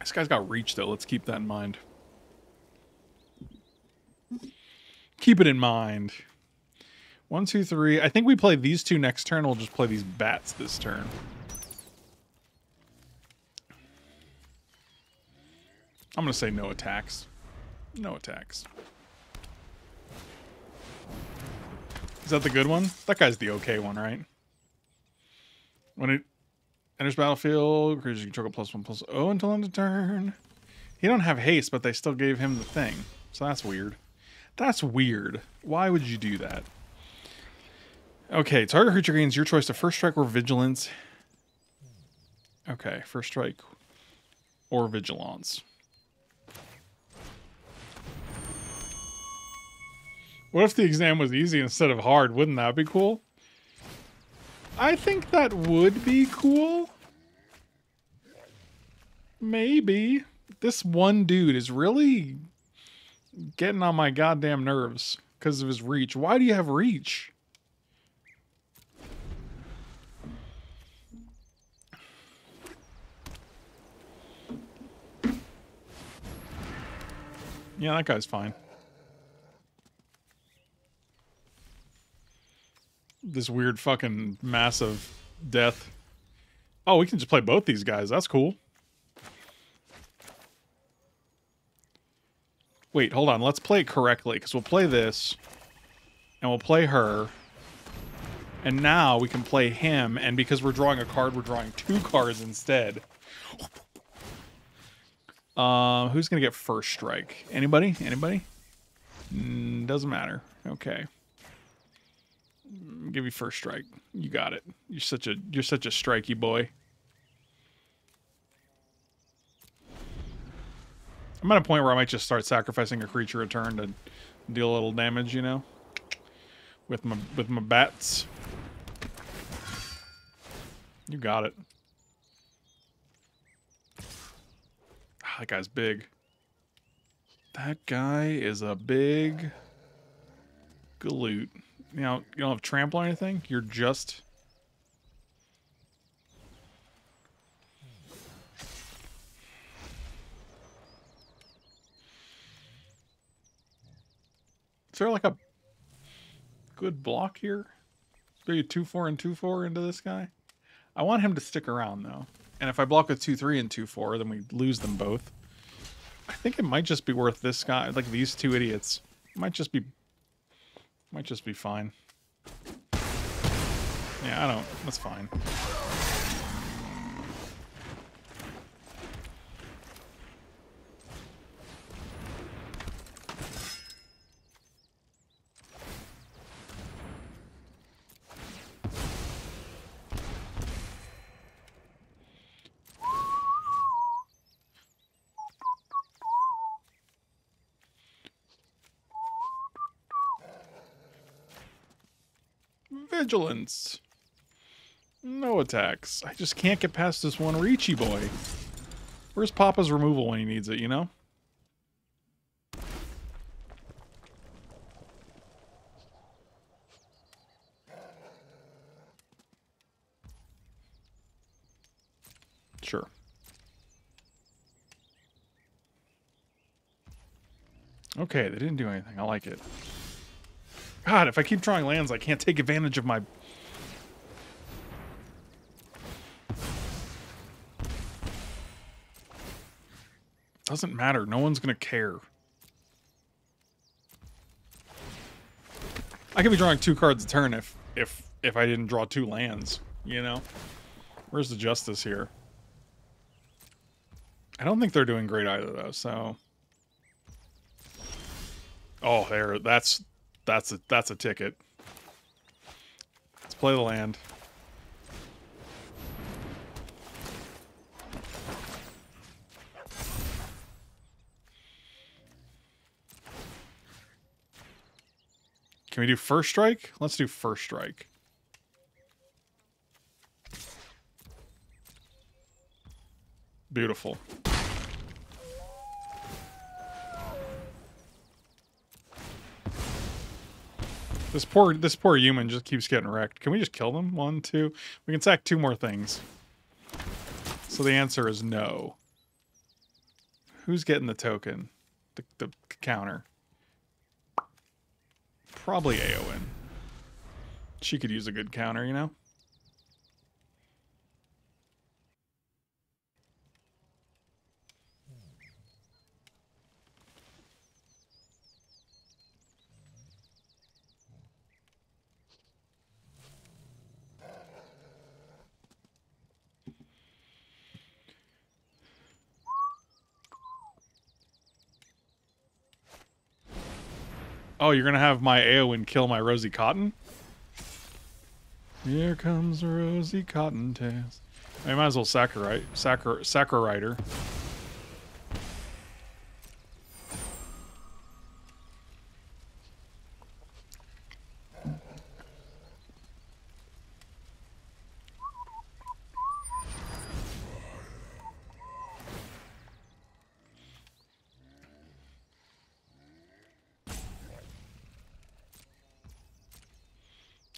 Speaker 1: This guy's got reach though, let's keep that in mind. Keep it in mind. One, two, three. I think we play these two next turn. We'll just play these bats this turn. I'm going to say no attacks. No attacks. Is that the good one? That guy's the okay one, right? When it enters battlefield, creatures control plus one plus oh until end of turn. He don't have haste, but they still gave him the thing. So that's weird. That's weird. Why would you do that? Okay, target creature gains your choice to first strike or vigilance. Okay, first strike or vigilance. What if the exam was easy instead of hard? Wouldn't that be cool? I think that would be cool. Maybe. This one dude is really getting on my goddamn nerves because of his reach. Why do you have reach? Yeah, that guy's fine. This weird fucking massive death. Oh, we can just play both these guys. That's cool. Wait, hold on. Let's play it correctly, because we'll play this, and we'll play her, and now we can play him, and because we're drawing a card, we're drawing two cards instead. Um, who's gonna get first strike? Anybody? Anybody? Mm, doesn't matter. Okay. Give you first strike. You got it. You're such a you're such a strikey boy. I'm at a point where I might just start sacrificing a creature a turn to deal a little damage, you know, with my with my bats. You got it. That guy's big. That guy is a big galoot. You know, you don't have trample or anything? You're just... Is there like a good block here? You 2-4 and 2-4 into this guy? I want him to stick around, though. And if I block with 2-3 and 2-4, then we lose them both. I think it might just be worth this guy, like these two idiots. Might just be, might just be fine. Yeah, I don't, that's fine. vigilance. No attacks. I just can't get past this one Ricci boy. Where's Papa's removal when he needs it, you know? Sure. Okay, they didn't do anything. I like it. God, if I keep drawing lands, I can't take advantage of my... Doesn't matter. No one's going to care. I could be drawing two cards a turn if if if I didn't draw two lands, you know? Where's the justice here? I don't think they're doing great either though, so Oh, there that's that's a that's a ticket. Let's play the land. Can we do first strike? Let's do first strike. Beautiful. This poor this poor human just keeps getting wrecked. Can we just kill them? One, two. We can sack two more things. So the answer is no. Who's getting the token? The, the counter. Probably Éowyn. She could use a good counter, you know? Oh, you're gonna have my Éowyn kill my Rosie Cotton? Here comes Rosy Cottontails. I might as well saccharite, sacchar, saccharite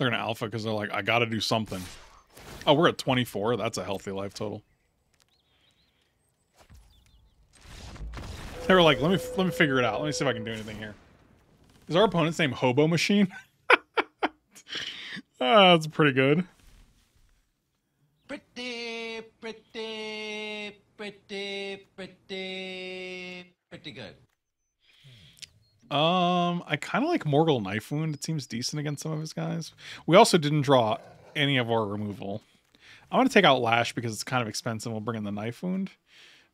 Speaker 1: They're gonna alpha because they're like, I gotta do something. Oh, we're at 24. That's a healthy life total. They were like, let me let me figure it out. Let me see if I can do anything here. Is our opponent's name Hobo Machine? ah, that's pretty good.
Speaker 2: Pretty, pretty, pretty, pretty, pretty good.
Speaker 1: Um, I kind of like Morgul Knife Wound. It seems decent against some of his guys. We also didn't draw any of our removal. I'm gonna take out Lash because it's kind of expensive. We'll bring in the Knife Wound,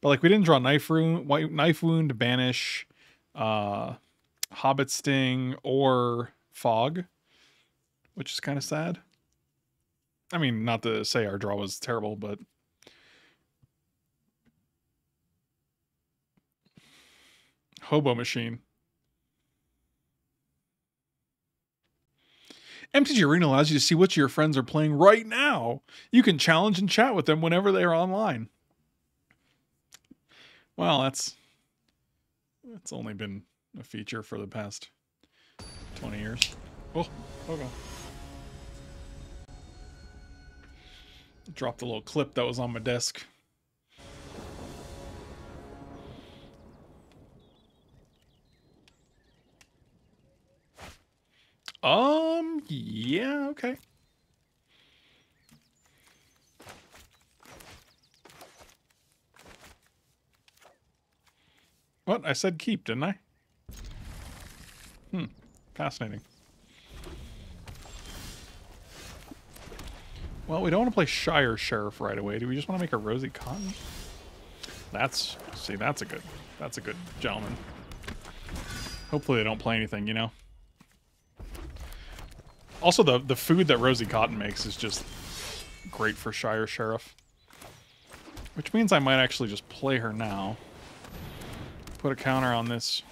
Speaker 1: but like we didn't draw Knife Wound, Knife Wound, Banish, uh, Hobbit Sting, or Fog, which is kind of sad. I mean, not to say our draw was terrible, but Hobo Machine. MTG Arena allows you to see what your friends are playing right now. You can challenge and chat with them whenever they are online. Well, that's that's only been a feature for the past 20 years. Oh, okay. Dropped a little clip that was on my desk. Um, yeah, okay. What? I said keep, didn't I? Hmm. Fascinating. Well, we don't want to play Shire Shirriff right away. Do we just want to make a Rosie Cotton? That's, see, that's a good, that's a good gentleman. Hopefully they don't play anything, you know? Also, the, the food that Rosie Cotton makes is just great for Shire Shirriff. Which means I might actually just play her now. Put a counter on this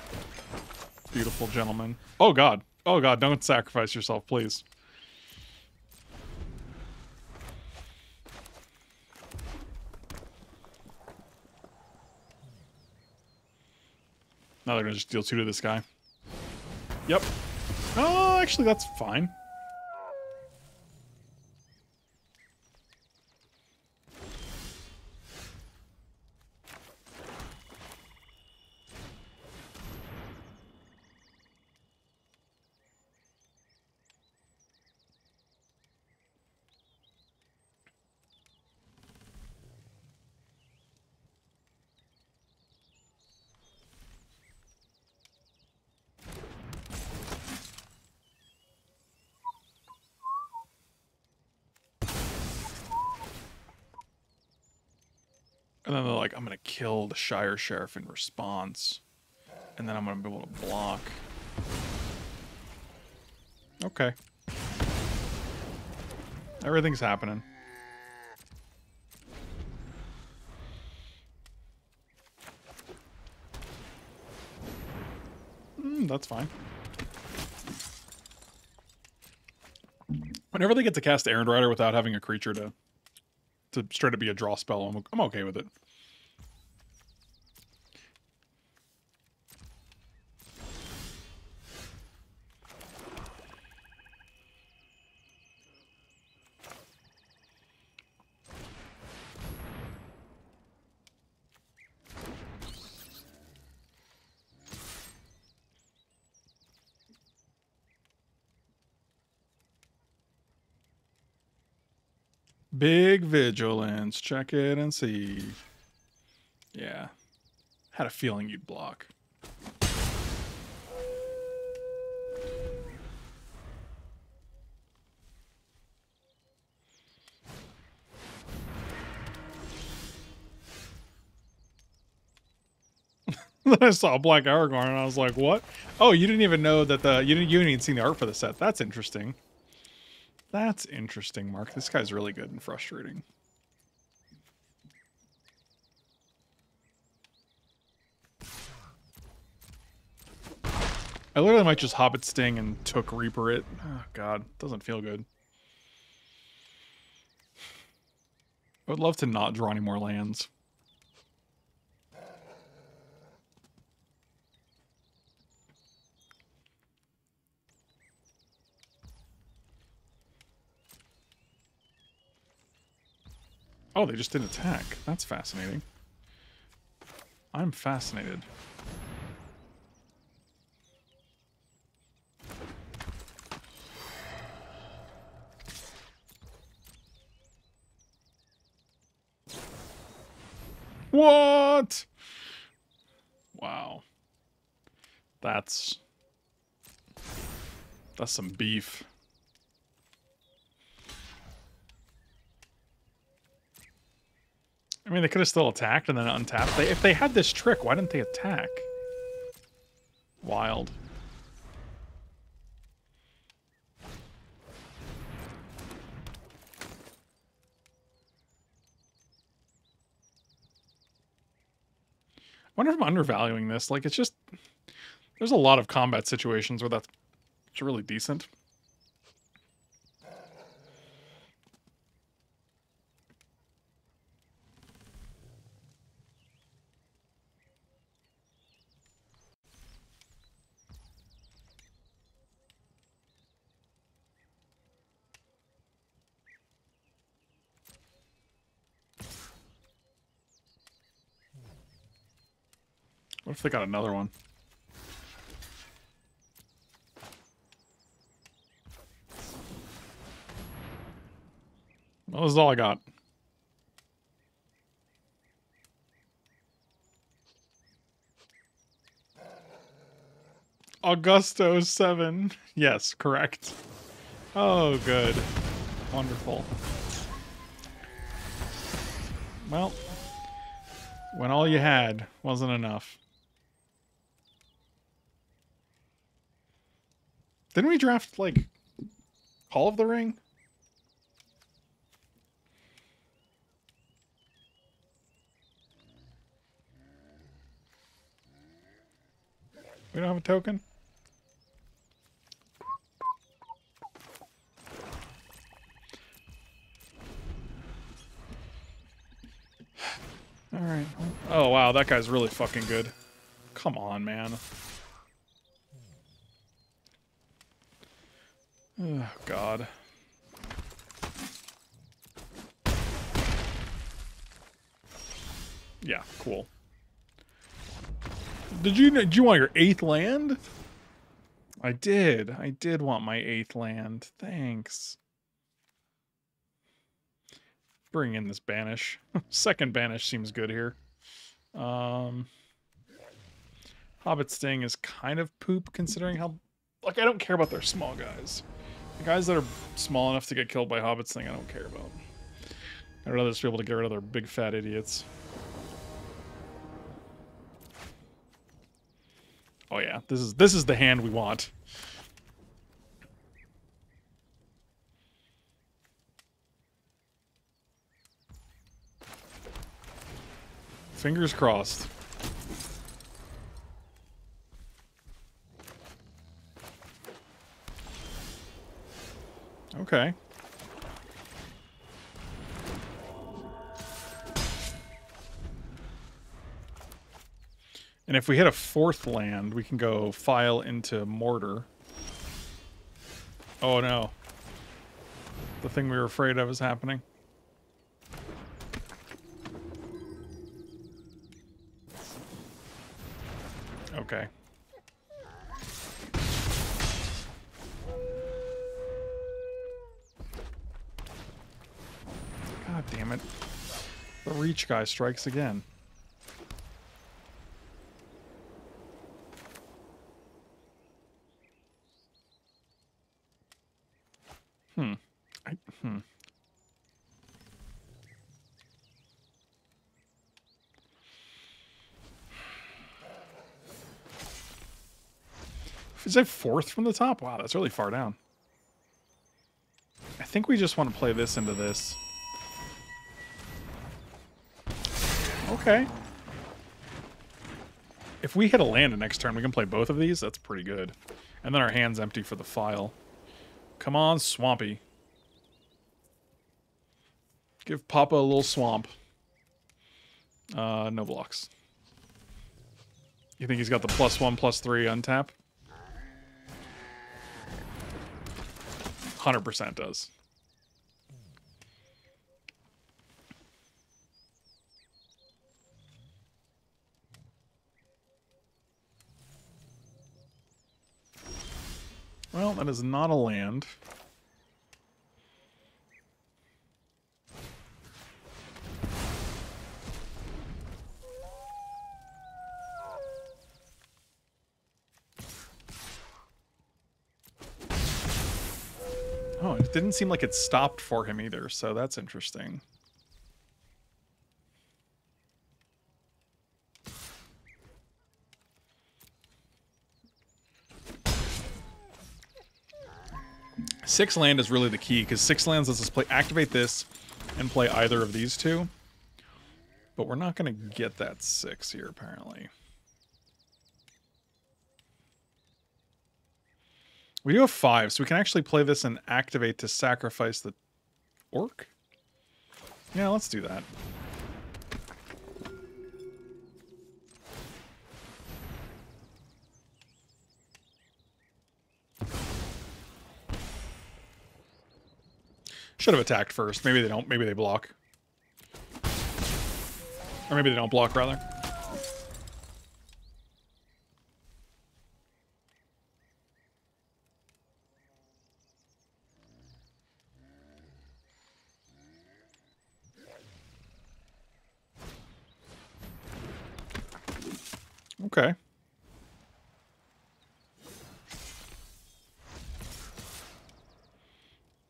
Speaker 1: beautiful gentleman. Oh god. Oh god, don't sacrifice yourself, please. Now they're gonna just deal two to this guy. Yep. Oh, actually, that's fine. And then they're like, I'm gonna kill the Shire Shirriff in response. And then I'm gonna be able to block. Okay. Everything's happening. Mm, that's fine. Whenever they get to cast Errand Rider without having a creature to to straight up be a draw spell, I'm, I'm okay with it. Big vigilance. Check it and see. Yeah. Had a feeling you'd block. then I saw Black Aragorn and I was like, "What? Oh, you didn't even know that the you didn't you didn't even see the art for the set. That's interesting." That's interesting, Mark. This guy's really good and frustrating. I literally might just Hobbit Sting and Took Reaper it. Oh, God. Doesn't feel good. I would love to not draw any more lands. Oh, they just didn't attack. That's fascinating. I'm fascinated. What? Wow. That's... That's some beef. I mean, they could have still attacked and then untapped. They, if they had this trick, why didn't they attack? Wild. I wonder if I'm undervaluing this. Like, it's just... There's a lot of combat situations where that's really decent. If they got another one? Well, this is all I got. Augusto 7. Yes, correct. Oh, good. Wonderful. Well, when all you had wasn't enough. Didn't we draft, like, Hall of the Ring? We don't have a token? Alright. Oh, wow, that guy's really fucking good. Come on, man. Oh, God. Yeah, cool. Did you did you want your eighth land? I did. I did want my eighth land. Thanks. Bring in this banish. Second banish seems good here. Um, Hobbit Sting is kind of poop considering how... Like, I don't care about their small guys. The guys that are small enough to get killed by Hobbit's Sting, I don't care about. I'd rather just be able to get rid of their big fat idiots. Oh yeah, this is this is the hand we want. Fingers crossed. Okay. And if we hit a fourth land, we can go Phial into Mordor. Oh no. The thing we were afraid of is happening. Okay. Damn it. The reach guy strikes again. Hmm. I, hmm. Is that fourth from the top? Wow, that's really far down. I think we just want to play this into this. Okay. If we hit a land next turn, we can play both of these. That's pretty good. And then our hand's empty for the Phial. Come on, Swampy. Give Papa a little swamp. Uh, no blocks. You think he's got the plus one, plus three untap? 100% does. Well, that is not a land. Oh, it didn't seem like it stopped for him either, so that's interesting. Six land is really the key because six lands lets us play activate this and play either of these two. But we're not going to get that six here apparently. We do have five, so we can actually play this and activate to sacrifice the orc. Yeah, let's do that. Should have attacked first. Maybe they don't. Maybe they block. Or maybe they don't block, rather. Okay.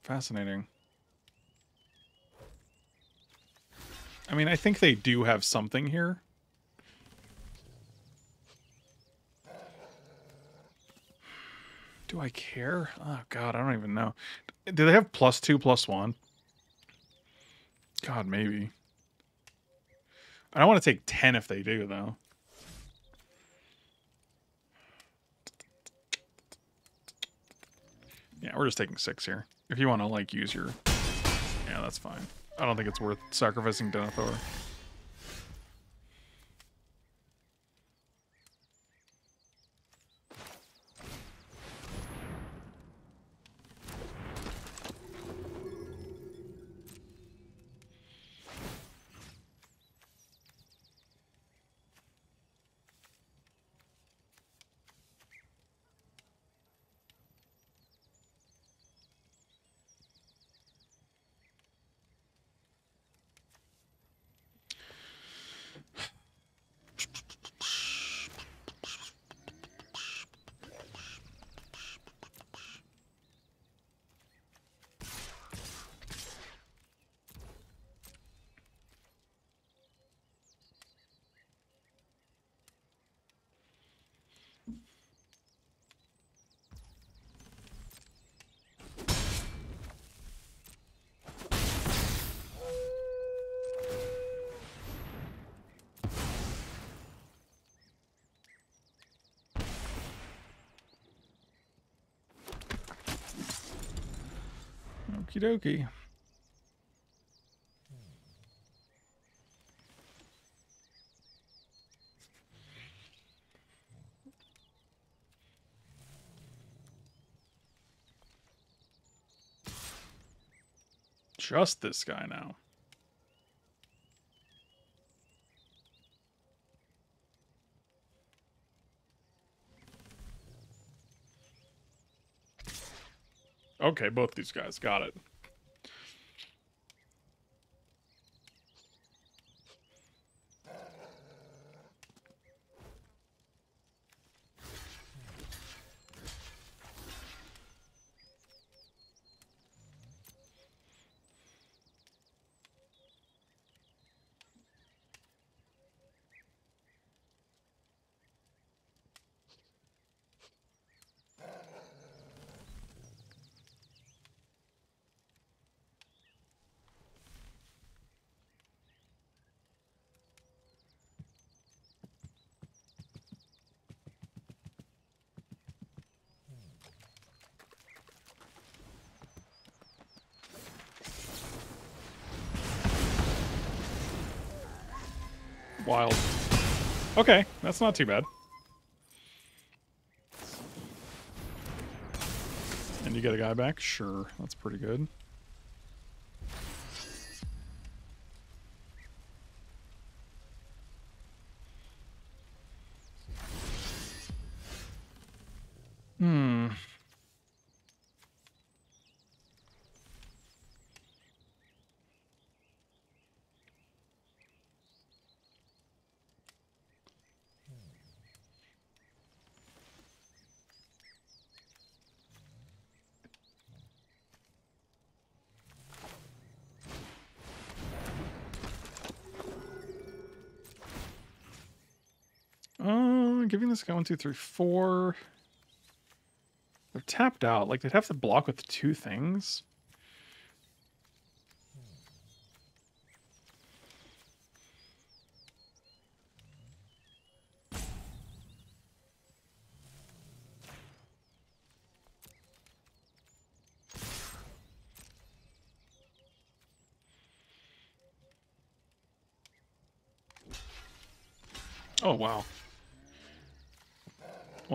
Speaker 1: Fascinating. I mean, I think they do have something here. Do I care? Oh, God, I don't even know. Do they have plus two, plus one? God, maybe. I don't want to take 10 if they do, though. Yeah, we're just taking six here. If you want to, like, use your... Yeah, that's fine. I don't think it's worth sacrificing Denethor. Okie dokie. Just this guy now. Okay, both these guys. Got it. Wild. Okay, that's not too bad. And you get a guy back? Sure, that's pretty good. Giving this guy one, two, three, four. They're tapped out. Like they'd have to block with two things. Oh, wow.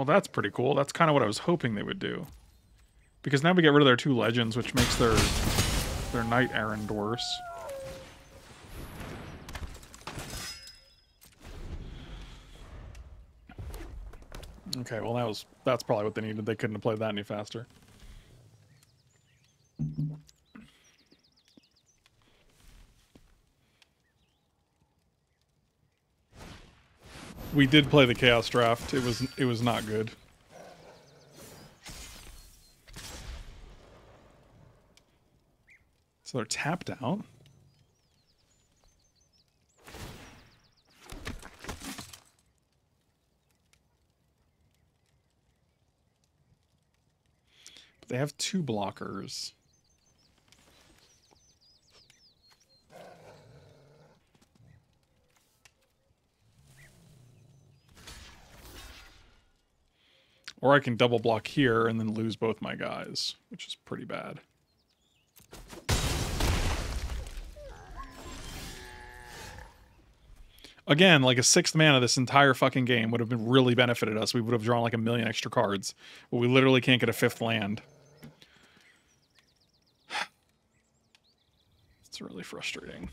Speaker 1: Well, that's pretty cool. That's kind of what I was hoping they would do. Because now we get rid of their two legends, which makes their their knight errand worse. Okay, well that was that's probably what they needed. They couldn't have played that any faster. We did play the chaos draft. It was it was not good. So they're tapped out. But they have two blockers. Or I can double block here and then lose both my guys, which is pretty bad. Again, like a sixth man of this entire fucking game would have been really benefited us. We would have drawn like a million extra cards. But we literally can't get a fifth land. It's really frustrating.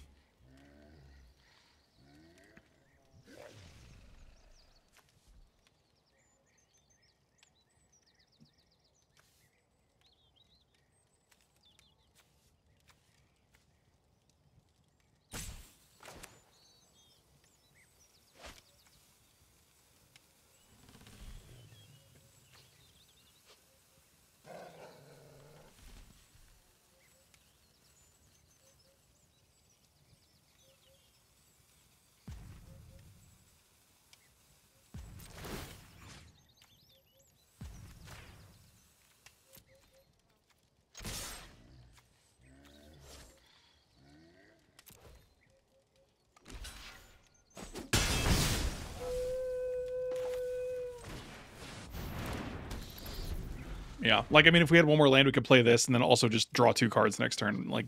Speaker 1: Yeah, like I mean, if we had one more land, we could play this and then also just draw two cards next turn. Like,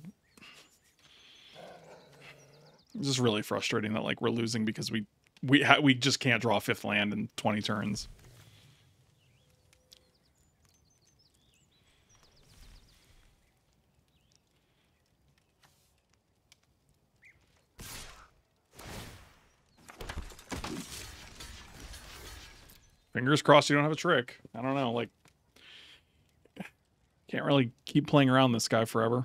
Speaker 1: it's just really frustrating that like we're losing because we we we just can't draw fifth land in twenty turns. Fingers crossed you don't have a trick. I don't know, like can't really keep playing around this guy forever.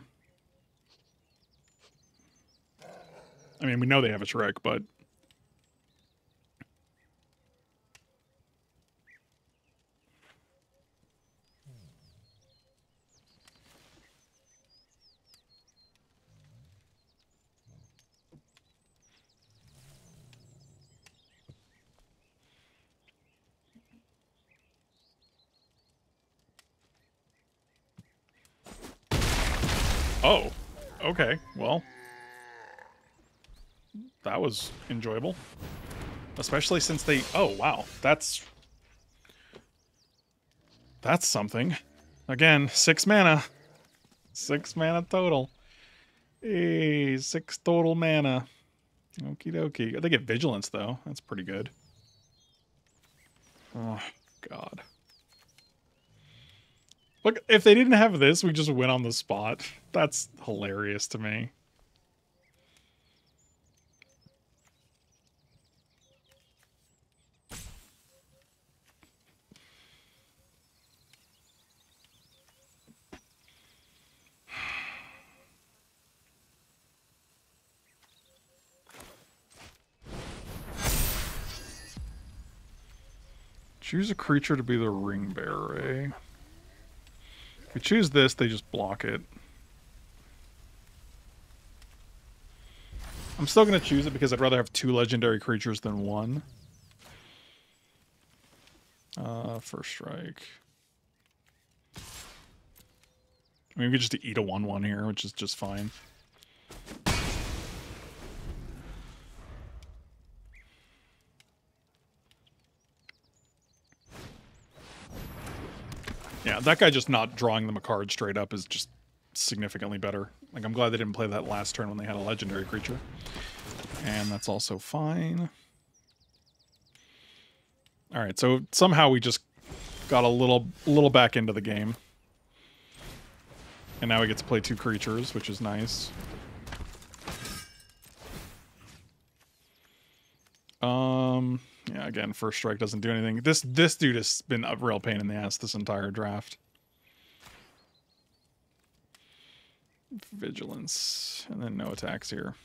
Speaker 1: I mean, we know they have a trick, but Oh, okay. Well, that was enjoyable. Especially since they... Oh, wow. That's... That's something. Again, six mana. Six mana total. Hey, six total mana. Okie dokie. They get Vigilance, though. That's pretty good. Oh, God. Look, if they didn't have this, we just went on the spot. That's hilarious to me. Choose a creature to be the ring bearer, eh? We choose this, they just block it. I'm still going to choose it because I'd rather have two legendary creatures than one. Uh, first strike. I mean, we could just eat a 1-1 here, which is just fine. Yeah, that guy just not drawing them a card straight up is just significantly better. Like, I'm glad they didn't play that last turn when they had a legendary creature. And that's also fine. All right, so somehow we just got a little, little back into the game. And now we get to play two creatures, which is nice. Um, yeah, again, first strike doesn't do anything. This this dude has been a real pain in the ass this entire draft. Vigilance, and then no attacks here.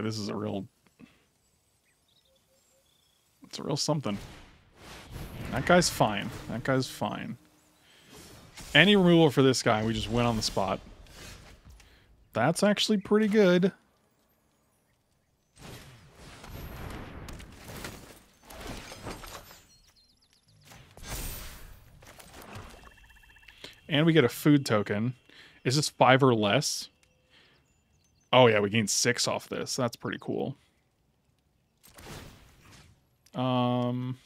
Speaker 1: Boy, this is a real... It's a real something. That guy's fine. That guy's fine. Any removal for this guy, we just win on the spot. That's actually pretty good. And we get a food token. Is this five or less? Oh yeah, we gained six off this. That's pretty cool. Um,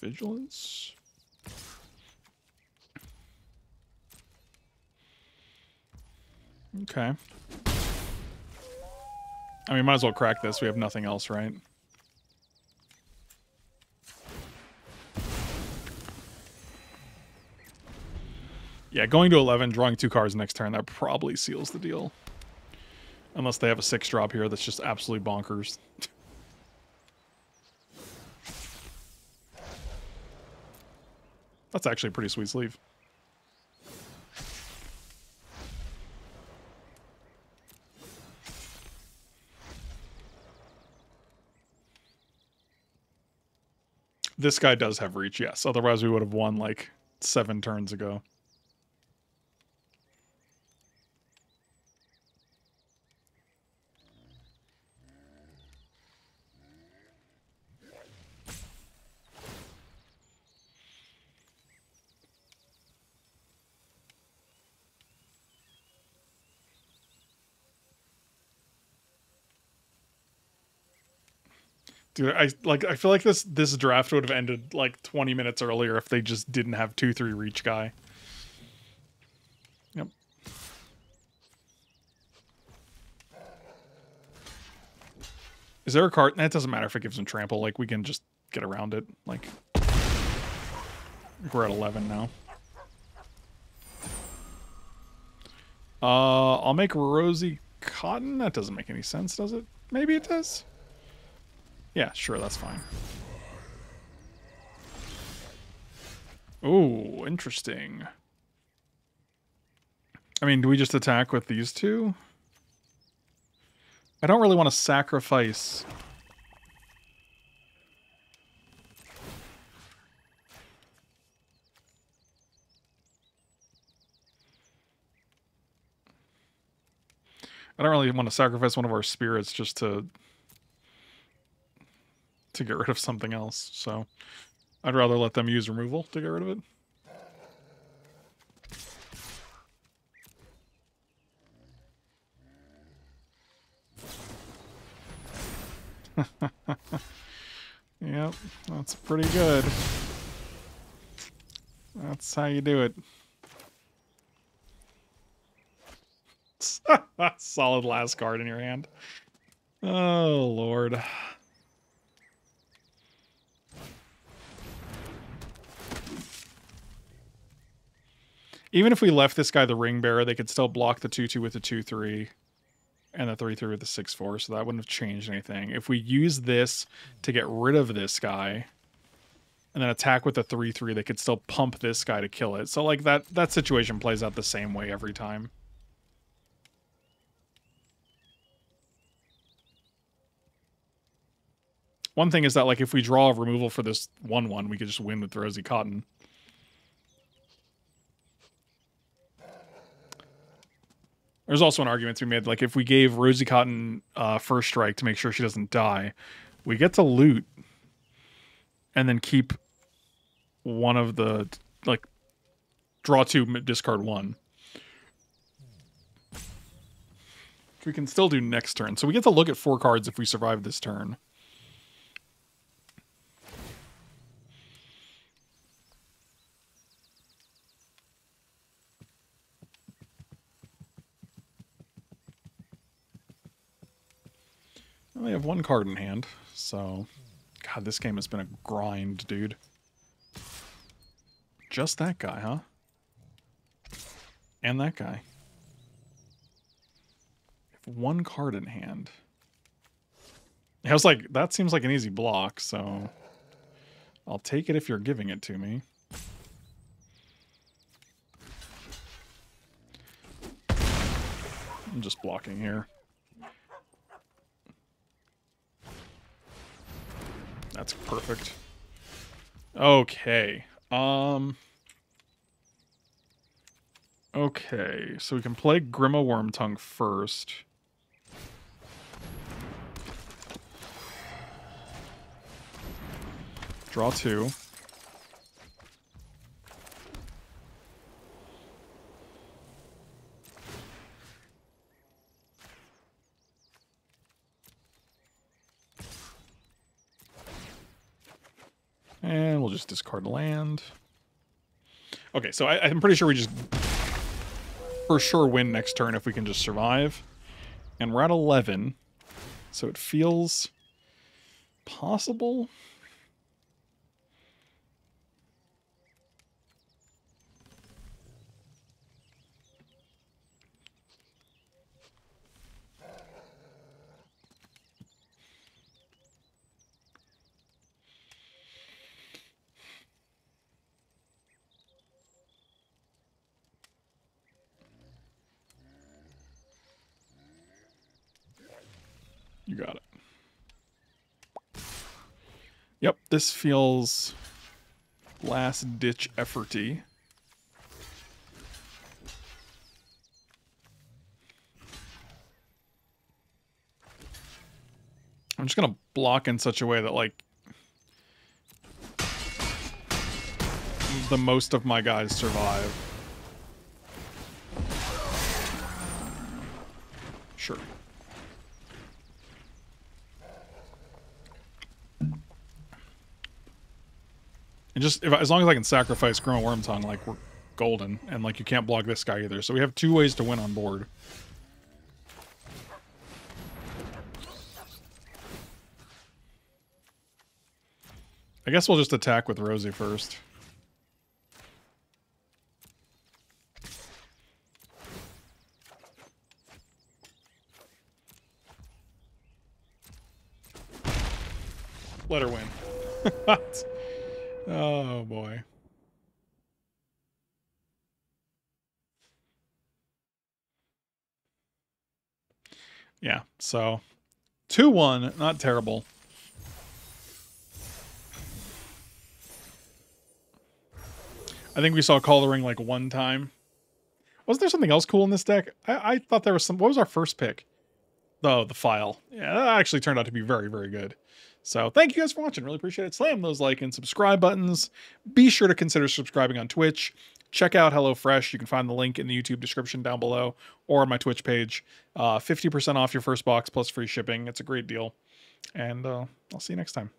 Speaker 1: vigilance. Okay. I mean, might as well crack this. We have nothing else, right? Yeah, going to 11, drawing two cards next turn, that probably seals the deal. Unless they have a six drop here that's just absolutely bonkers. That's actually a pretty sweet sleeve. This guy does have reach, yes. Otherwise, we would have won like seven turns ago. Dude, I like I feel like this this draft would have ended like 20 minutes earlier if they just didn't have 2-3 reach guy. Yep. Is there a card? That doesn't matter if it gives him trample. Like we can just get around it. Like we're at 11 now. Uh, I'll make Rosie Cotton. That doesn't make any sense, does it? Maybe it does. Yeah, sure, that's fine. Oh, interesting. I mean, do we just attack with these two? I don't really want to sacrifice... I don't really want to sacrifice one of our spirits just to to get rid of something else. So I'd rather let them use removal to get rid of it. yep, that's pretty good. That's how you do it. Solid last card in your hand. Oh, Lord. Even if we left this guy the ring bearer, they could still block the 2-2 with the 2-3 and the 3-3 with the 6-4, so that wouldn't have changed anything. If we use this to get rid of this guy and then attack with the 3-3, they could still pump this guy to kill it. So like that that situation plays out the same way every time. One thing is that like if we draw a removal for this 1-1, we could just win with Rosie Cotton. There's also an argument to be made, like if we gave Rosie Cotton uh, first strike to make sure she doesn't die, we get to loot and then keep one of the like draw two, discard one. We can still do next turn, so we get to look at four cards if we survive this turn. I only have one card in hand, so... God, this game has been a grind, dude. Just that guy, huh? And that guy. one card in hand. I was like, that seems like an easy block, so... I'll take it if you're giving it to me. I'm just blocking here. That's perfect. Okay. Um. Okay, so we can play Grima Wormtongue first. Draw two. And we'll just discard land. Okay, so I, I'm pretty sure we just for sure win next turn if we can just survive. And we're at 11, so it feels possible. You got it. Yep, this feels last ditch efforty. I'm just gonna block in such a way that like the most of my guys survive. Sure. And just if, as long as I can sacrifice Grima Wormtongue, like we're golden, and like you can't block this guy either. So we have two ways to win on board. I guess we'll just attack with Rosie first. Let her win. oh boy. Yeah, so 2 1, not terrible. I think we saw Call the Ring like one time. Wasn't there something else cool in this deck? I, I thought there was some. What was our first pick? Oh, the Phial. Yeah, that actually turned out to be very, very good. So thank you guys for watching. Really appreciate it. Slam those like and subscribe buttons. Be sure to consider subscribing on Twitch. Check out HelloFresh. You can find the link in the YouTube description down below or on my Twitch page. Uh, 50% off your first box plus free shipping. It's a great deal. And uh, I'll see you next time.